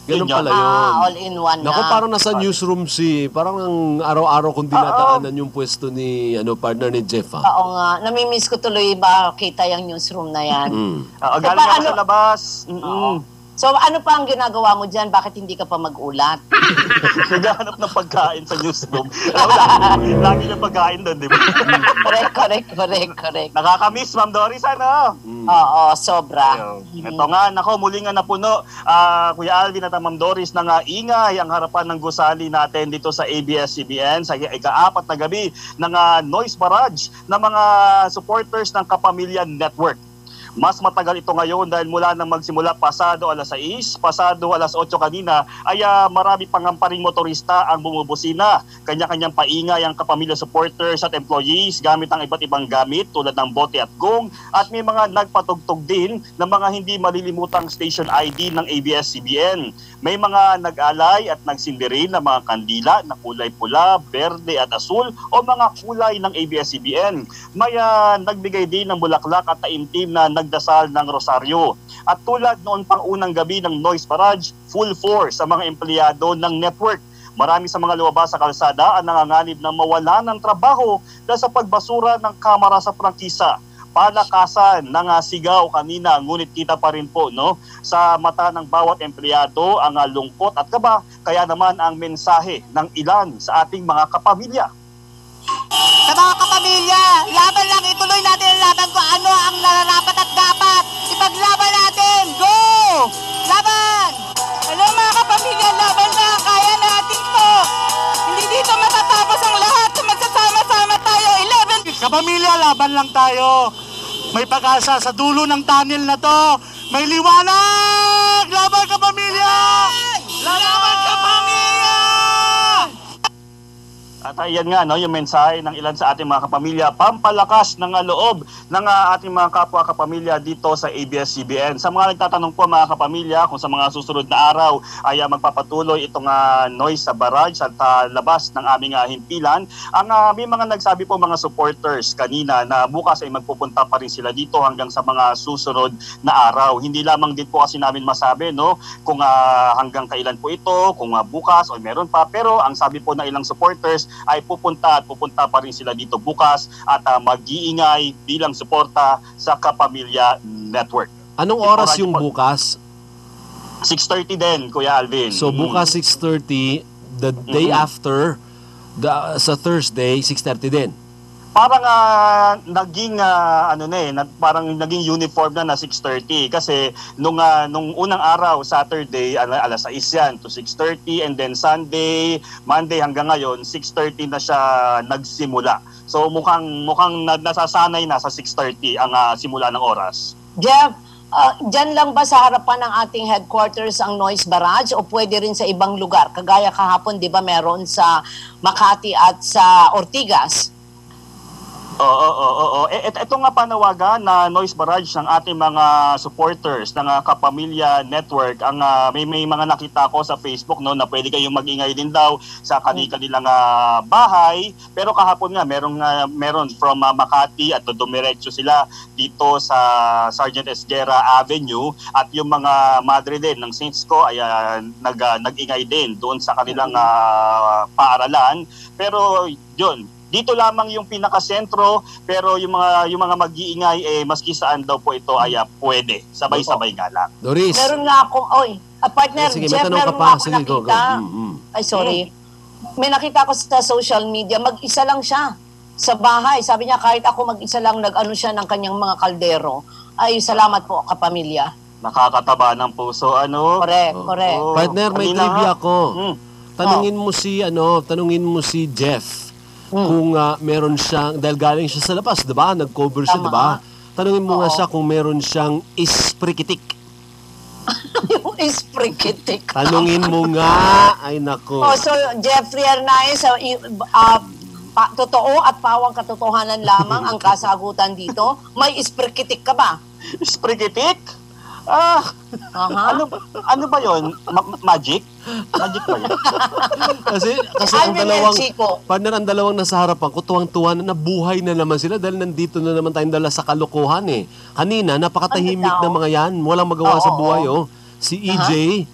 Ganun Yun yun. pala yun. Ah, all in one Naku, na. parang nasa newsroom si, parang ang araw-araw kong dinadaanan yung pwesto ni, ano, partner ni Jeff, ah. Oo nga. Namimiss ko tuloy ba kita yung newsroom na yan. Mm. Ah, galing ako paano- sa labas. Mm-mm. So ano pa ang ginagawa mo dyan? Bakit hindi ka pa mag-ulat? [LAUGHS] Naghahanap ng pagkain sa newsroom. lagi, lagi pagkain doon, di ba? [LAUGHS] correct, correct, correct, correct. Nakakamiss, Ma'am Doris, ano? Oo, sobra. Ayun. Ito nga, nako, muli nga napuno, ah, Kuya Alvin at Ma'am Doris, na nga ingay ang harapan ng gusali natin dito sa ABS-CBN sa ika-apat na gabi ng ah, noise barrage ng mga supporters ng Kapamilya Network. Mas matagal ito ngayon dahil mula nang magsimula pasado alas 6, pasado alas 8 kanina, ay ah, marami pangamparing motorista ang bumubusina. Kanya-kanyang paingay ang kapamilya supporters at employees gamit ang iba't ibang gamit tulad ng bote at gong at may mga nagpatugtog din ng mga hindi malilimutang station ID ng ABS-CBN. May mga nag-alay at nagsindi rin ng mga kandila na kulay pula, berde at asul o mga kulay ng ABS-CBN. May ah, nagbigay din ng bulaklak at taimtim na nagdasal ng rosaryo. At tulad noon pang unang gabi ng noise barrage, full force sa mga empleyado ng network. Marami sa mga lumabas sa kalsada ang nanganganib na mawala ng trabaho dahil sa pagbasura ng kamera sa prangkisa palakasan ng ah, sigaw kanina ngunit kita pa rin po no sa mata ng bawat empleyado ang lungkot at kaba kaya naman ang mensahe ng ilan sa ating mga kapamilya mga kapamilya, laban lang, ituloy natin ang laban kung ano ang nararapat at dapat. Ipaglaban natin! Go! Laban! Hello mga kapamilya, laban na! Kaya natin to! Hindi dito matatapos ang lahat magsasama-sama tayo. 11 Kapamilya, laban lang tayo. May pag-asa sa dulo ng tunnel na to. May liwanag! Laban kapamilya! Laban kapamilya! At ayan nga, no, yung mensahe ng ilan sa ating mga kapamilya, pampalakas ng ah, loob ng ah, ating mga kapwa kapamilya dito sa ABS-CBN. Sa mga nagtatanong po mga kapamilya, kung sa mga susunod na araw ay ah, magpapatuloy itong ah, noise sa barrage at ah, labas ng aming ah, himpilan, ang ah, may mga nagsabi po mga supporters kanina na bukas ay magpupunta pa rin sila dito hanggang sa mga susunod na araw. Hindi lamang din po kasi namin masabi no, kung ah, hanggang kailan po ito, kung ah, bukas o meron pa, pero ang sabi po ng ilang supporters ay pupunta at pupunta pa rin sila dito bukas at uh, mag-iingay bilang suporta sa Kapamilya Network. Anong oras yung bukas? 6.30 din, Kuya Alvin. So, bukas 6.30, the day Mhm. after, the, sa Thursday, 6.30 din. Parang ah, naging ah, ano na eh, na- parang naging uniform na na 6:30 kasi nung ah, nung unang araw Saturday ala, alas 6 yan to 6:30 and then Sunday, Monday hanggang ngayon 6:30 na siya nagsimula. So mukhang mukhang na, nasasanay na sa 6:30 ang ah, simula ng oras. Jeff, ah, dyan lang ba sa harapan ng ating headquarters ang noise barrage o pwede rin sa ibang lugar? Kagaya kahapon, di ba meron sa Makati at sa Ortigas? Oo, oo, oo. E, et, ito nga panawagan na noise barrage ng ating mga supporters ng ah, Kapamilya Network. Ang ah, may may mga nakita ko sa Facebook no na pwede kayong magingay din daw sa kanilang uh, bahay. Pero kahapon nga merong ah, meron from ah, Makati at dumiretso sila dito sa Sergeant Esguera Avenue at yung mga madre din ng Saints ko ay ah, nag ah, nag-ingay din doon sa kanilang ah, paaralan. Pero yun, dito lamang yung pinakasentro pero yung mga yung mga mag-iingay eh maski saan daw po ito ay ah, pwede sabay-sabay nga lang. Doris. Meron nga akong, oy, ah, partner, Sige, may Jeff, meron pa. nga ako Sige, go, go. nakita. Mm, mm. Ay, sorry. May nakita ko sa social media, mag-isa lang siya sa bahay. Sabi niya, kahit ako mag-isa lang, nag-ano siya ng kanyang mga kaldero. Ay, salamat po, kapamilya. Nakakataba ng puso ano. Correct, Oh. correct. Oo. Partner, may Kanina trivia ako. Hmm. Tanungin mo si, ano, tanungin mo si Jeff Hmm. kung ah, meron siyang, dahil galing siya sa labas, di ba? Nag-cover siya, di ba? Tanungin mo nga Oo. siya kung meron siyang isprikitik. [LAUGHS] Yung isprikitik. Tanungin mo nga. Ay, nako. Oh, so, Jeffrey Arnaiz, so, i- ah, pa, totoo at pawang katotohanan lamang ang kasagutan dito. May isprikitik ka ba? Sprigitik? Ah, Aha. ano ano ba 'yon? Ma- magic? Magic ba 'yun? [LAUGHS] Kasi, kasi ang Alvin dalawang, Chico. partner, ang dalawang nasa harapan ko, tuwang-tuwa na nabuhay na naman sila dahil nandito na naman tayong dala sa kalokohan eh. Kanina, napakatahimik Ano daw? ng mga yan. Walang magawa Oo, sa buhay oh. Si EJ,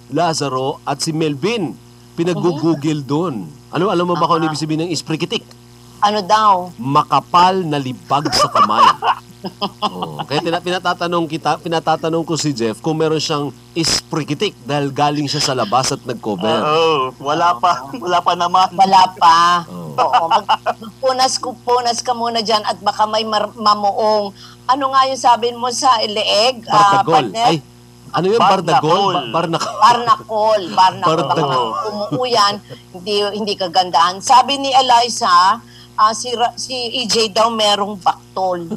Lazaro, at si Melvin. Pinag-google doon. Ano, alam mo ba kung ano ibig sabihin ng isprikitik? Ano daw? Makapal na libag sa kamay. [LAUGHS] oh, kaya tina- pinatatanong kita, pinatatanong ko si Jeff kung meron siyang isprikitik dahil galing siya sa labas at nag-cover. Oo, wala pa. Wala pa naman. Wala pa. Oo. Oo. Mag, magpunas, punas ka muna dyan at baka may mar- mamuong. Ano nga yung sabi mo sa leeg? ah, Bardagol. partner? Ay, ano yung Bardagol? Barnacol. Ba- Barnacol. Barnacol. Barnacol. Baka Barnacol. umuo yan, hindi, hindi kagandahan. Sabi ni Eliza, ah, si, Ra- si EJ daw merong baktol. [LAUGHS]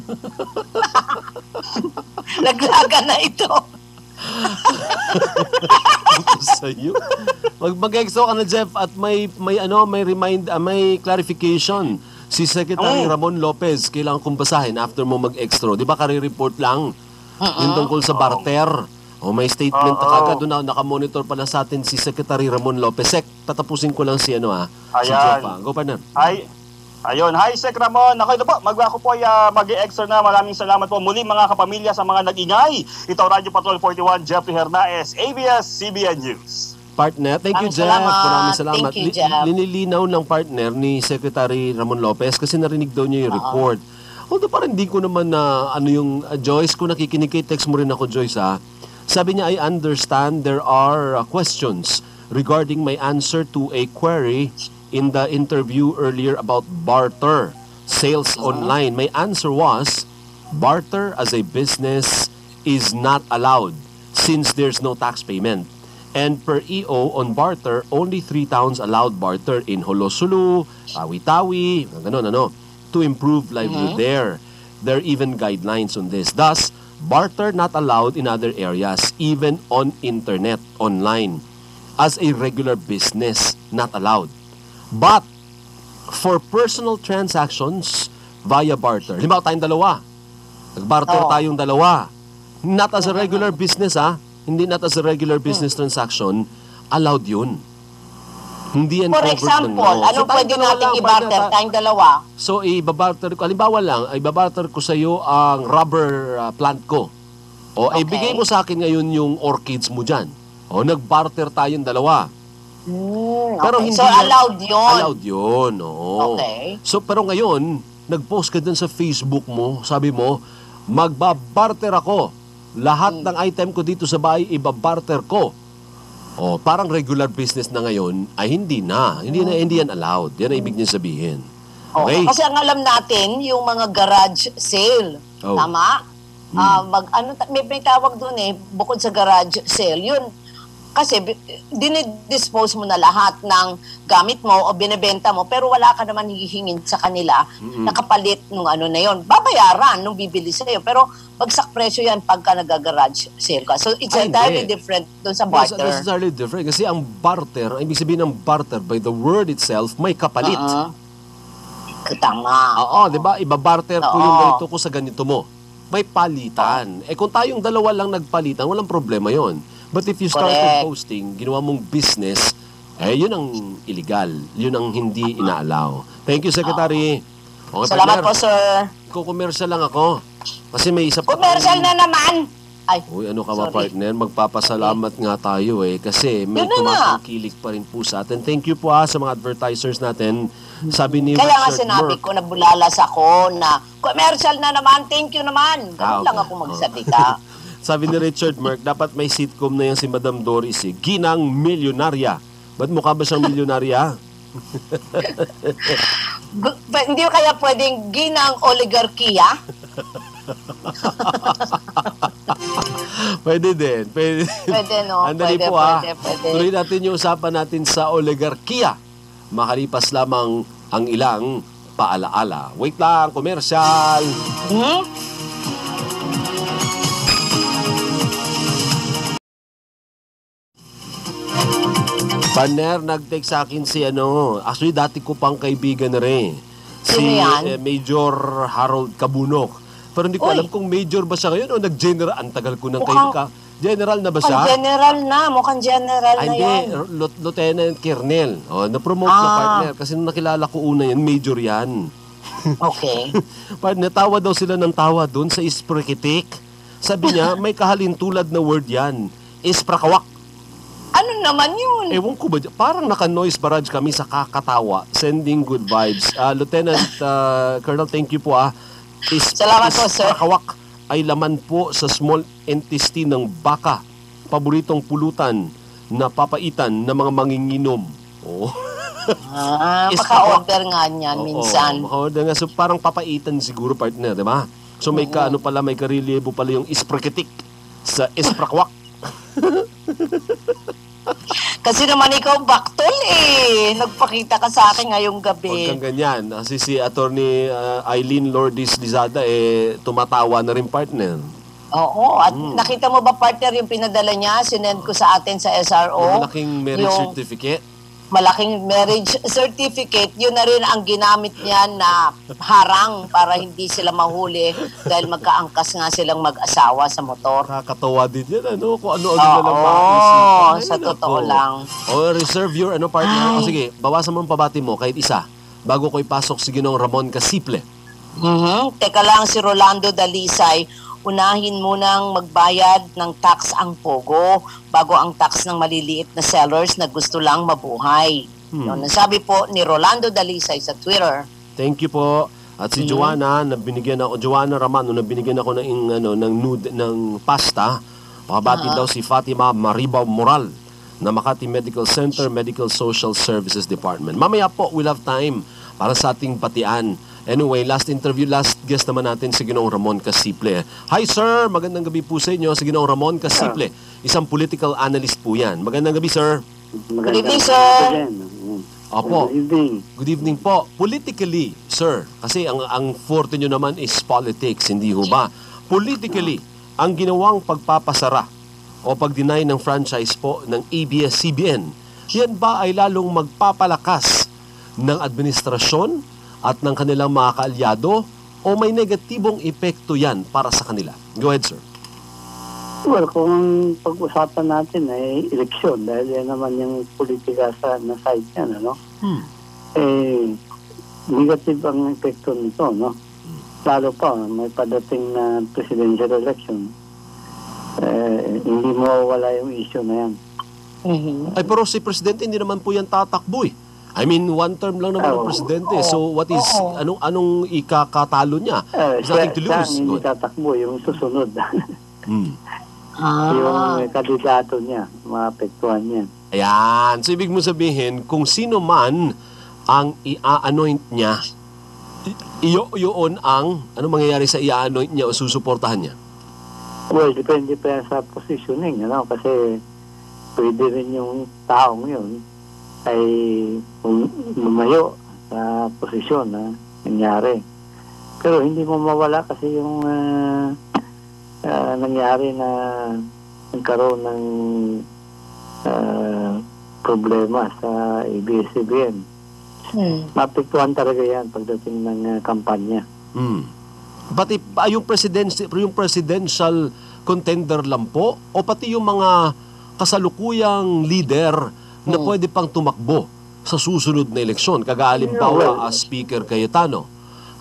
Naglaga na ito. sa'yo. Mag mag-exo ka na Jeff at may may ano, may remind ah, may clarification. Si Secretary Ramon Lopez, kailangan kong basahin after mo mag-extra. Di ba kare-report lang? Yung tungkol sa barter. O may statement na kagad doon na nakamonitor pala sa atin si Secretary Ramon Lopez. Sek, tatapusin ko lang si ano ha. Si Ayan. Jeff ha. Go partner. Hi. Ayun, hi Sek Ramon. Ako ito po, mag ako po ay uh, mag-extra na. Maraming salamat po muli mga kapamilya sa mga nag-ingay. Ito Radyo Patrol 41, Jeffrey Hernaez, ABS-CBN News. Partner, thank you Maraming Jeff. salamat. Maraming salamat. Thank you, Li- Jeff. Linilinaw ng partner ni Secretary Ramon Lopez kasi narinig daw niya yung report. Although parang hindi ko naman na ano yung uh, Joyce, kung nakikinig kay text mo rin ako Joyce ha. Sabi niya, I understand there are uh, questions regarding my answer to a query in the interview earlier about barter, sales uh-huh. online. My answer was, barter as a business is not allowed since there's no tax payment. And per EO on barter, only three towns allowed barter in Holosulu, Tawi-Tawi, ganun ano, to improve livelihood uh-huh. there. There are even guidelines on this. Thus, barter not allowed in other areas, even on internet, online. As a regular business, not allowed. But, for personal transactions via barter, halimbawa tayong dalawa, nag-barter Oo. tayong dalawa, not as a regular business ha, hindi not as a regular business transaction, allowed yun. Hindi yan For ng example, law. anong tayong pwede lang, i-barter? Tayong dalawa. So, ibabarter ko, halimbawa lang, ibabarter ko sa iyo ang rubber uh, plant ko. O, Okay. ibigay mo sa akin ngayon yung orchids mo dyan. O, nagbarter tayong dalawa. Hmm, Pero okay. hindi so, yan- allowed yun. Allowed yun, oo. Okay. So, pero ngayon, nag-post ka dun sa Facebook mo, sabi mo, magbabarter ako. Lahat Hmm. ng item ko dito sa bahay, ibabarter ko. O, parang regular business na ngayon, ay hindi na. Hindi na, hindi yan allowed. Yan ang ibig niya sabihin. Oo, Okay? Kasi ang alam natin, yung mga garage sale. Oh. Tama? Ah, mag, ano, may, may tawag doon eh, bukod sa garage sale. Yun, kasi dinidispose mo na lahat ng gamit mo o binebenta mo, pero wala ka naman hihingin sa kanila na kapalit nung ano na yon. Babayaran nung bibili sa'yo. Pero bagsak presyo yan pagka nag-garage sale ka. So it's Ay, entirely hindi. different doon sa barter. necessarily different. Kasi ang barter, ang ibig sabihin ng barter, by the word itself, may kapalit. Ah, Tama. Oo, di ba? Ibabarter ko Oo. yung ganito ko sa ganito mo. May palitan. Eh kung tayong dalawa lang nagpalitan, walang problema yon. But if you started Correct. posting, ginawa mong business, eh yun ang illegal. Yun ang hindi inaalaw. Thank you, Secretary. Okay, Salamat partner. po, sir. Kukumersya lang ako. Kasi may isa pa Commercial na naman. Ay, Uy, ano ka ba, Sorry. partner? Magpapasalamat nga tayo eh. Kasi may Yun na tumatangkilik pa rin po sa atin. Thank you po ha sa mga advertisers natin. Sabi ni Kaya nga Richard sinabi Merck, ko na bulalas ako na commercial na naman, thank you naman. Ganun Ah, okay. lang ako magsalita. [LAUGHS] Sabi ni Richard Merck, dapat may sitcom na yan si Madam Doris eh. Ginang milyonarya. Ba't mukha ba siyang milyonarya? [LAUGHS] Gu- pa- hindi kaya pwedeng ginang oligarkiya? [LAUGHS] Pwede din. Pwede, Pwede, no? Andali Pwede, po ha. pwede, pwede. Tuloy natin yung usapan natin sa oligarkiya. Makalipas lamang ang ilang paalaala. Wait lang, commercial. Hmm? Partner, nag-take sa akin si ano, actually dati ko pang kaibigan na rin. Si yan? eh, Major Harold Kabunok. Pero hindi ko Uy. alam kung major ba siya ngayon o nag-general. Ang tagal ko nang Mukhang- kay ka, General na ba Mukhang siya? general na, mukhang general Ay, na hindi, yan. Lut- Lieutenant Colonel. Oh, na-promote na Ah. partner kasi nung nakilala ko una yan, major yan. [LAUGHS] [LAUGHS] Okay. Partner, tawa daw sila ng tawa doon sa isprekitik. Sabi niya, [LAUGHS] may kahalintulad na word yan. Isprakawak. Ano naman yun? Ewan ko ba, parang naka-noise barrage kami sa kakatawa. Sending good vibes. Ah, Lieutenant uh, [LAUGHS] Colonel, thank you po ah. Is, Salamat po, sir. Isprakawak ay laman po sa small intestine ng baka. Paboritong pulutan na papaitan ng mga manginginom. Oh. Ah, [LAUGHS] Is- paka-order nga niyan minsan. Oo, oo, nga. So parang papaitan siguro partner, di ba? So may ka, ano pala, may karelyebo pala yung ispraketik sa isprakwak. [LAUGHS] Kasi naman ikaw baktol eh. Nagpakita ka sa akin ngayong Huwag gabi. kang ganyan. Kasi si Attorney uh, Eileen Lourdes Lizada, eh, tumatawa na rin partner. Oo. At Hmm. nakita mo ba partner yung pinadala niya? Sinend ko sa atin sa SRO. Yung malaking marriage Yung certificate. Malaking marriage certificate, yun na rin ang ginamit niya na harang para hindi sila mahuli dahil magkaangkas nga silang mag-asawa sa motor. Kakatawa din yan, ano? Kung ano-ano Oo, na lang maisipan. Ay, sa nako. totoo lang. O, reserve your, ano, partner? Ay. O, sige, bawasan mo ang pabati mo, kahit isa. Bago ko ipasok si Ginong Ramon Casiple. Mhm. Teka lang si Rolando Dalisay, unahin munang magbayad ng tax ang Pogo bago ang tax ng maliliit na sellers na gusto lang mabuhay. Hmm. Yun ang sabi po ni Rolando Dalisay sa Twitter. Thank you po. At si Mm-hmm. Joanna, na binigyan ako, Joanna Ramano, na binigyan ako ng, ano, ng, nude, ng pasta. Pakabati Ah. daw si Fatima Mariba Moral na Makati Medical Center Medical Social Services Department. Mamaya po, we'll have time para sa ating batian. Anyway, last interview, last guest naman natin si Ginoong Ramon Casiple. Hi sir, magandang gabi po sa inyo. Si Ginoong Ramon Casiple, isang political analyst po yan. Magandang gabi sir. Good evening, sir. Opo. Good evening. Good evening po. Politically, sir, kasi ang ang forte nyo naman is politics, hindi ho ba? Politically, ang ginawang pagpapasara o pag-deny ng franchise po ng ABS-CBN, yan ba ay lalong magpapalakas ng administrasyon at ng kanilang mga kaalyado o may negatibong epekto yan para sa kanila? Go ahead, sir. Well, kung pag-usapan natin ay eleksyon dahil yan naman yung politika sa na side niyan, ano? Hmm. Eh, negative ang epekto nito, no? Lalo pa, may padating na presidential election. Eh, hindi mo wala yung issue na yan. Ay, pero si Presidente hindi naman po yan tatakbo eh. I mean, one term lang naman ang. Presidente. So, what is, anong, anong ikakatalo niya? Eh, There's nothing to lose. ang hindi tatakbo, yung susunod. [LAUGHS] Hmm. yung Ah, eh, kandidato niya, maapektuhan niya. Ayan. So, ibig mo sabihin, kung sino man ang i-anoint niya, iyo, yun ang, ano mangyayari sa i-anoint niya o susuportahan niya? Well, depende pa yan sa positioning, ano? Kasi pwede rin yung taong yun ay um- lumayo sa posisyon na nangyari. Pero hindi mo mawala kasi yung ah, ah, nangyari na nagkaroon ng ah, problema sa ABS-CBN. hmm. Mapektuhan talaga yan pagdating ng ah, kampanya. Hmm. Pati pa yung, presidential, yung presidential contender lang po o pati yung mga kasalukuyang leader na pwede pang tumakbo sa susunod na eleksyon. Kagalimbawa, as Speaker Cayetano.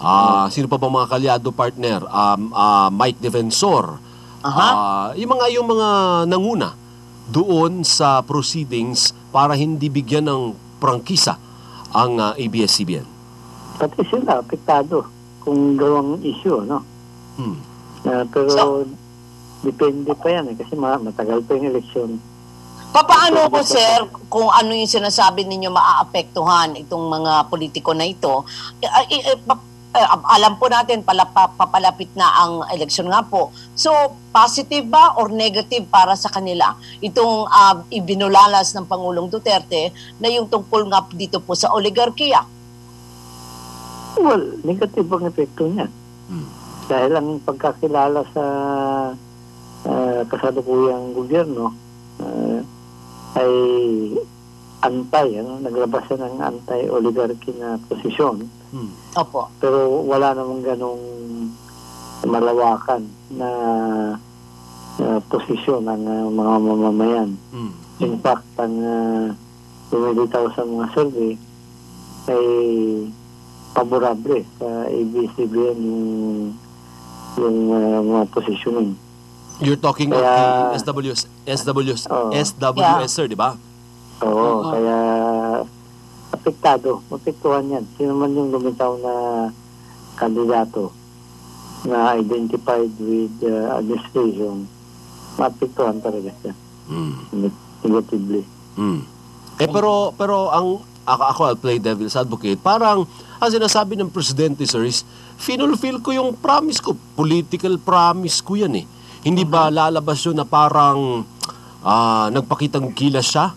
Ah, sino pa ba mga kalyado partner? Um, ah, Mike Defensor. Ah, yung mga yung mga nanguna doon sa proceedings para hindi bigyan ng prangkisa ang ah, ABS-CBN. Pati sila, apektado kung gawang issue, no? Hmm. Ah, pero So- depende pa yan eh, kasi ma- matagal pa yung eleksyon. Papaano po, sir, kung ano yung sinasabi ninyo maaapektuhan itong mga politiko na ito? Alam po natin, papalapit na ang eleksyon nga po. So, positive ba or negative para sa kanila? Itong ah, ibinulalas ng Pangulong Duterte na yung tungkol nga dito po sa oligarkiya. Well, negative ang epekto niya. Dahil ang pagkakilala sa ah, kasalukuyang gobyerno ah, ay antay, ano? naglabas siya ng anti-oligarchy na posisyon. Hmm. Opo. Pero wala namang ganong malawakan na ah, posisyon ng ah, mga mamamayan. Mm. In fact, ang uh, lumilitaw sa mga survey ay favorable sa ABCBN yung, yung ah, mga positioning. You're talking Kaya- of the SWS, SWS, Oo. SWS, sir, di ba? Oo, Oo. kaya apektado, apektuhan yan. Sino man yung lumitaw na kandidato na identified with uh, administration, maapektuhan talaga siya Mm. neg- negatively. Mm. Eh pero pero ang ako, ako I'll play devil's advocate. Parang ang sinasabi ng presidente sir is finulfill ko yung promise ko, political promise ko yan eh. Hindi ba lalabas yun na parang ah, nagpakitang gilas siya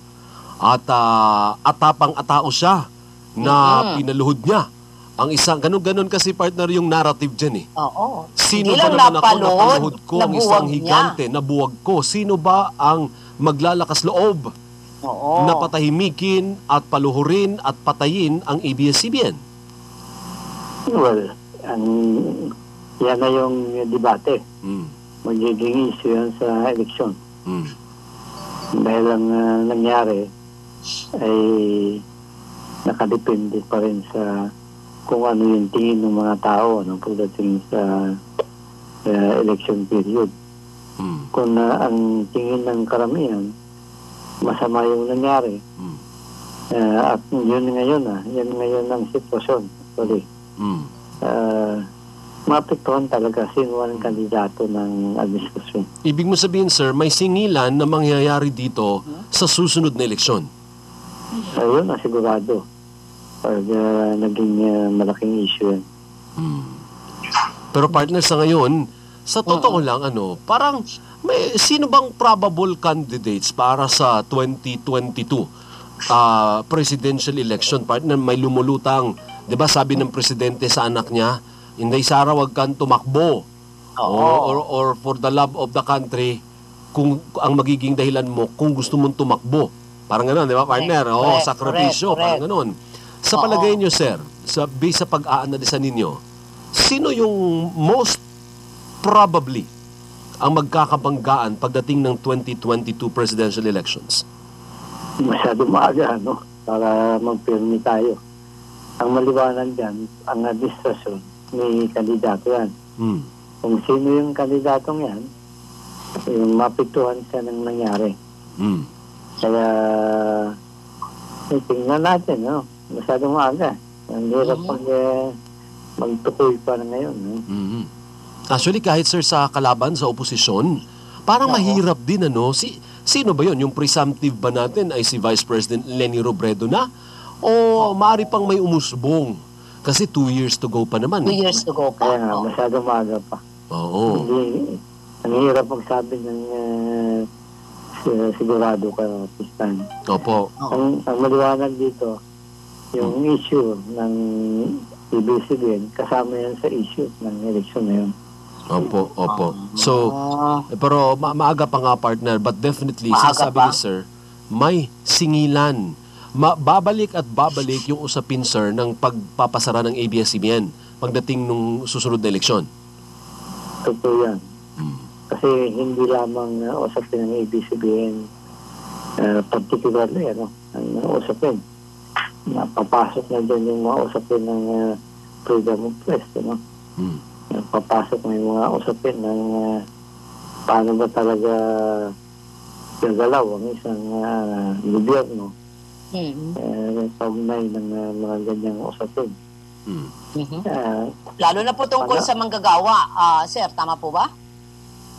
at ah, atapang atao siya na pinaluhod niya. Ang isang ganun-ganun kasi partner yung narrative diyan eh. Oo. Sino Hindi ba naman ako napaluhod, ko ang isang nabuwag niya. higante, nabuwag ko? Sino ba ang maglalakas loob Oo. na patahimikin at paluhurin at patayin ang ABS-CBN? Well, ang, yan na yung debate. Mm. Magiging issue yan sa eleksyon. Mm. Dahil ang ah, nangyari ay nakadepende pa rin sa kung ano yung tingin ng mga tao ano, pagdating sa ah, election period. Mm. Kung na ang tingin ng karamihan, masama yung nangyari. Mm. Ah, at yun ngayon ah, yan ngayon ang sitwasyon. Actually, Mm. uh, maapektuhan talaga sino ang kandidato ng administrasyon. Ibig mo sabihin, sir, may singilan na mangyayari dito sa susunod na eleksyon. Ayun, na sigurado. Pag ah, naging ah, malaking issue yan. Mm. Pero partner sa ngayon, sa totoo lang, ano, parang may, sino bang probable candidates para sa 2022 ah, presidential election? Partner, may lumulutang, di ba sabi ng presidente sa anak niya, Inday Sara, wag kang tumakbo. Or, or, or for the love of the country, kung ang magiging dahilan mo, kung gusto mong tumakbo. Parang gano'n, di ba, partner? Correct, Oo, sakripisyo, parang gano'n. Sa Oo. palagay niyo, sir, sa base sa pag-aanalisa ninyo, sino yung most probably ang magkakabanggaan pagdating ng 2022 presidential elections? Masyado maaga, no? Para magpirmi tayo. Ang maliwanag dyan, ang administrasyon, may kandidato yan. Hmm. Kung sino yung kandidatong yan, yung mapituhan siya ng nangyari. Hmm. Kaya, eh, tingnan natin, no? Masyado maaga. Ang hirap pag eh, magtukoy pa na ngayon, no? Mhm. Actually, kahit sir sa kalaban, sa oposisyon, parang mahirap din ano. Si, sino ba yon Yung presumptive ba natin ay si Vice President Lenny Robredo na? O maaari pang may umusbong? Kasi two years to go pa naman. Two eh. years to go pa. Kaya nga, Oo. masyado maaga pa. Oo. Hindi, ang hirap magsabi ng uh, sigurado ka this time. Opo. Ang, ang maliwanag dito, yung issue ng ABCBN, kasama yan sa issue ng election na yun. Opo, opo. So, Ah, eh, pero ma- maaga pa nga partner, but definitely, Maaga sinasabi pa. ni sir, may singilan. Ma- babalik at babalik yung usapin sir ng pagpapasara ng ABS-CBN pagdating nung susunod na eleksyon. Totoo yan. Mm. Kasi hindi lamang uh, usapin ng ABCBN, uh, particularly, ano, ang uh, usapin. Napapasok na dyan yung mga usapin ng uh, freedom of press, ano. Mm. Napapasok na yung mga usapin ng uh, paano ba talaga gagalaw ang isang uh, gobyerno mm, uh, kaugnay ng uh, mga ganyang usapin. Mm. mhm. Uh, Lalo na po tungkol Ano? sa manggagawa. Ah, sir, tama po ba?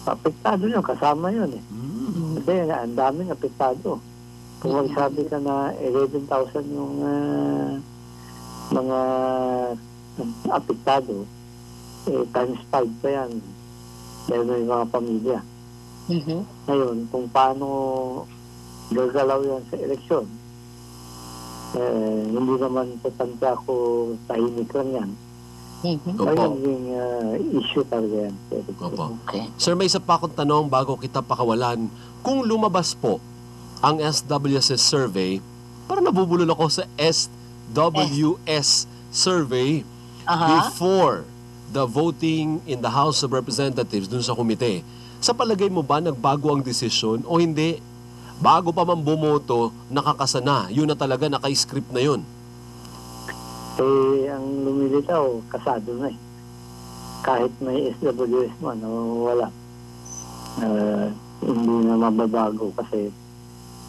apektado yun, kasama yun eh. Mm. Kasi nga, ang daming apektado. Kung magsabi ka na 11,000 yung ah, mga apektado, eh, times 5 pa yan. Dahil may mga pamilya. Mhm. Ngayon, kung paano gagalaw yan sa eleksyon, eh, hindi naman sa tanda ko tahimik lang yan. Mhm. Opo. Ngayon, yung ah, issue talaga yan. Opo. Okay. Sir, may isa pa akong tanong bago kita pakawalan. Kung lumabas po ang SWS survey, parang nabubulol ako sa SWS survey Aha. before the voting in the House of Representatives dun sa komite. Sa palagay mo ba nagbago ang desisyon o hindi? Bago pa man bumoto, nakakasana. Yun na talaga, naka-script na yun. Eh, ang lumilitaw, kasado na eh. Kahit may SWS man o wala. Ah, hindi na mababago kasi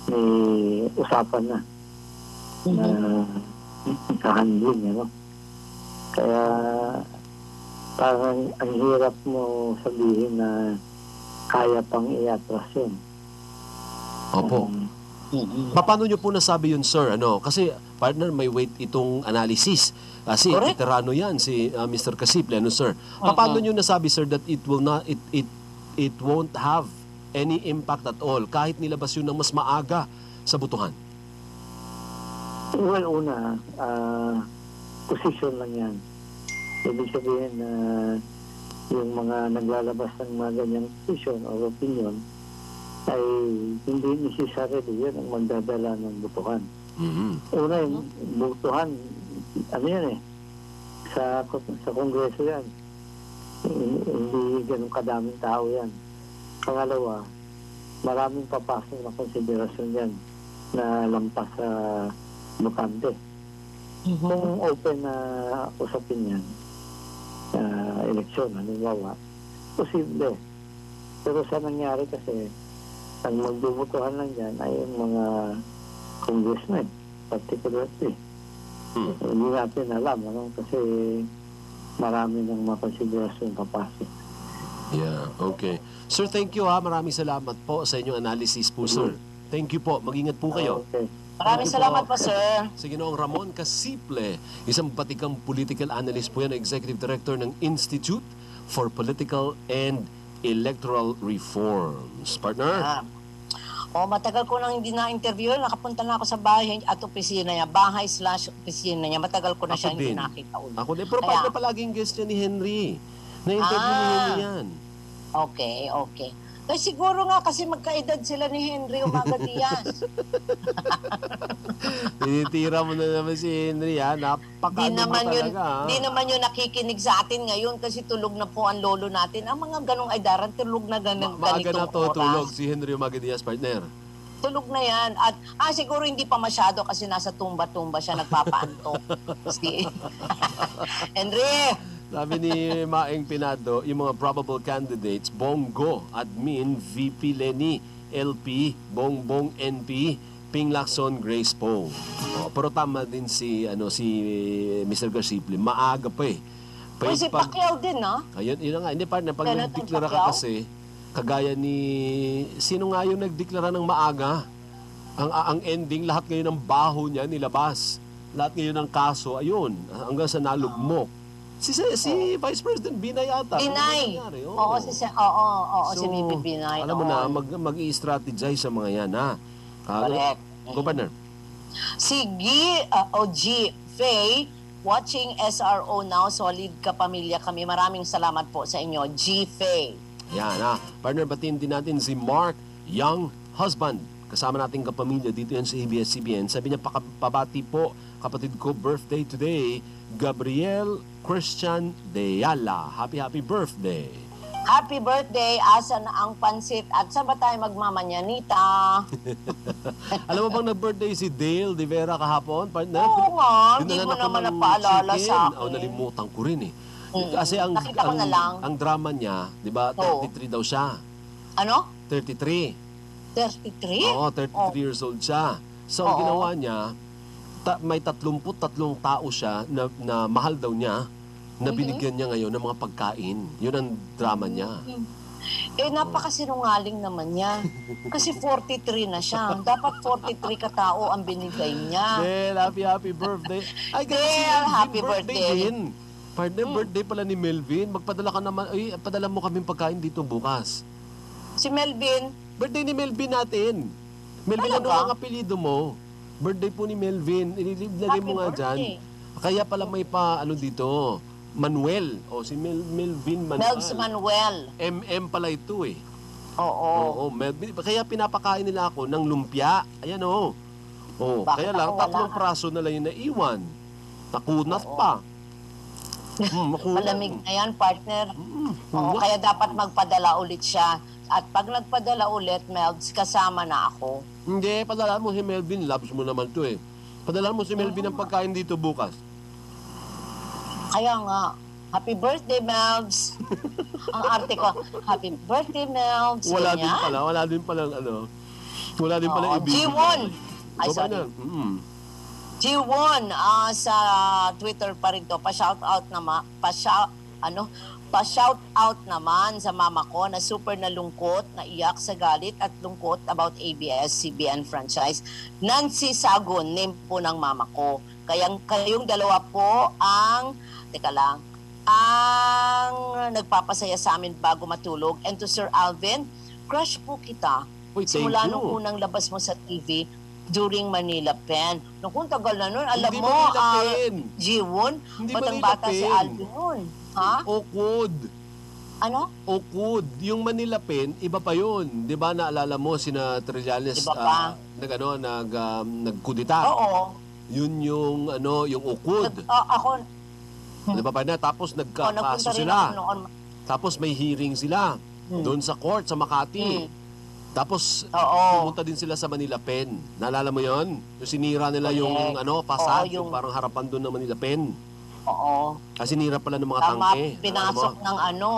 may usapan na na kahandling, ano. Kaya parang ang hirap mo sabihin na kaya pang iatras yun. Opo. Um, Paano nyo po nasabi yun, sir? Ano? Kasi, partner, may weight itong analysis. Kasi, Correct. veterano yan, si uh, Mr. Casiple. Ano, sir? Paano nyo nasabi, sir, that it will not, it, it, it won't have any impact at all kahit nilabas yun ng mas maaga sa butuhan? Well, una, ah, position lang yan. Ibig sabihin na yung mga naglalabas ng mga ganyang position or opinion ay hindi necessarily yun ang magdadala ng butuhan. Mhm. Una, yung butuhan, ano yan eh, sa, sa kongreso yan. Hindi ganun kadaming tao yan. Pangalawa, maraming papasok na konsiderasyon yan na lampas sa bukante. Kung open na usapin yan, sa eleksyon, halimbawa, posible. Pero sa nangyari kasi, ang magbubutuhan lang dyan ay yung mga congressmen, particularly. Hmm. Hindi natin alam, ano, kasi marami ng mga konsiderasyon papasok. Yeah, okay. Sir, thank you ha. Maraming salamat po sa inyong analysis po, sir. Thank you po. Mag-ingat po kayo. Okay. Maraming salamat po, sir. Si Ginoong Ramon Casiple, isang batikang political analyst po yan, Executive Director ng Institute for Political and Electoral Reforms. Partner? Ah. O, matagal ko nang hindi na-interview. Nakapunta na ako sa bahay at opisina niya. Bahay slash opisina niya. Matagal ko na Ako siya hindi din. nakita ulit. Ako din. Pero Kaya- partner palaging guest niya ni Henry. Na-interview ni Ah. Henry yan. Okay, okay. Eh, siguro nga kasi magkaedad sila ni Henry Umaga Diaz. [LAUGHS] Tinitira mo na naman si Henry ha. Napaka di naman yun, talaga ha. di naman yun nakikinig sa atin ngayon kasi tulog na po ang lolo natin. Ang mga ganong ay daran, tulog na ganang Ma- maaga ganitong na tutulog oras. si Henry Umaga Diaz, partner. Tulog na yan. At ah, siguro hindi pa masyado kasi nasa tumba-tumba siya nagpapaantok. [LAUGHS] si [LAUGHS] Henry! Sabi ni Maeng Pinado, yung mga probable candidates, Bongo, Admin, VP Lenny, LP, Bongbong NP, Ping Lacson, Grace Poe. Oh, pero tama din si ano si Mr. Garciple, maaga pa eh. Pa- Uy, si pag- Pacquiao din, no? Ayun, yun nga. Hindi partner, pag Kaya nagdeklara ka Pacquiao? kasi, kagaya ni... Sino nga yung nagdeklara ng maaga? Ang, ang ending, lahat ngayon ng baho niya nilabas. Lahat ngayon ng kaso, ayun, hanggang sa nalugmok. Si, si, si Vice President Binay ata. Ano Binay! nangyari? Oo, si, si, oo, oo, si Bibi Binay. Alam mo oo. na, mag, mag-i-strategize sa mga yan, ha? Ah, Correct. Governor. Si G, uh, o G, Faye, watching SRO now, solid kapamilya kami. Maraming salamat po sa inyo, G, Faye. Yan ha. Partner, batiin din natin si Mark Young Husband. Kasama nating kapamilya dito yan sa ABS-CBN. Sabi niya, "Paka- pabati po, kapatid ko, birthday today, Gabriel Christian Deyala. Happy, happy birthday. Happy birthday! Asan ang pansit? At saan ba tayo magmamanyanita? [LAUGHS] Alam mo bang na-birthday si Dale De Vera kahapon, partner? Oo nga, hindi mo naman napaalala sa akin. Oh, nalimutan ko rin eh. Mm. Kasi ang, Nakita ko ang, na lang. ang drama niya, di ba, Oo. 33 daw siya. Ano? 33. 33? Oo, 33 years old siya. So, ang Oo. ginawa niya, ta- may 33 tao siya na, na mahal daw niya na Mhm. binigyan niya ngayon ng mga pagkain. Yun ang drama niya. Eh, napakasinungaling naman niya. [LAUGHS] Kasi 43 na siya. Dapat 43 katao ang binigay niya. Del, happy, happy birthday. Ay, kasi Melvin, happy birthday. Hmm. din. Partner, birthday pala ni Melvin. Magpadala ka naman. Ay, padala mo kaming pagkain dito bukas. Si Melvin, Birthday ni Melvin natin. Melvin, ano Talaga? ang apelido mo? Birthday po ni Melvin. Happy mo nga dyan. Kaya pala may pa, ano dito, Manuel. O, si Mel, Melvin Manuel. Melvs Manuel. MM pala ito eh. Oo. Oo, Melvin. Kaya pinapakain nila ako ng lumpia. Ayan o. Oh. Bakit kaya lang, ako wala? tatlong praso na lang yung naiwan. Nakunat Oo. pa. [LAUGHS] Hmm, makunat. Malamig na yan, partner. Hmm, Oo, kaya dapat magpadala ulit siya At pag nagpadala ulit, Melds, kasama na ako. Hindi, padala mo si Melvin. Loves mo naman to eh. Padala mo si Melvin ng pagkain dito bukas. Kaya nga, happy birthday, Melds. [LAUGHS] Ang arte ko, happy birthday, Melds. Wala din Ganyan. pala, wala din pala ano. Wala din pala Oo, ibig. G1. Ay, sorry. na? Mm. G1 ah, sa Twitter pa rin to. Pa-shout out naman, pa-shout, ano, pa-shout out naman sa mama ko na super nalungkot, naiyak sa galit at lungkot about ABS-CBN franchise. Nancy Sagon, name po ng mama ko. Kaya kayong dalawa po ang, teka lang, ang nagpapasaya sa amin bago matulog. And to Sir Alvin, crush po kita. Uy, Simula nung unang labas mo sa TV during Manila Pen. Nung kung tagal na nun, alam Hindi mo, Manila ah, Pen. Jiwon, batang bata si. Alvin nun. Ha? Okud. Ano? Okud. Yung Manila Pen, iba pa yun. Di ba naalala mo sina Trillanes Iba pa. ah, nag ano, nag, um, nagkudita. Oo. Yun yung ano, yung Okud. Nag- ah, ako, Di ba pa na? Tapos oh, nagkakaso rin sila. noon. Tapos may hearing sila. Doon sa court, sa Makati. Hmm. Tapos Oo. pumunta din sila sa Manila Pen. Naalala mo yon? Yung sinira nila Correct. yung ano, pasad, Oo, yung... yung- parang harapan doon ng Manila Pen. Oo. Kasi sinira pala ng mga Tama, tangke. pinasok Alam mo? ng ano,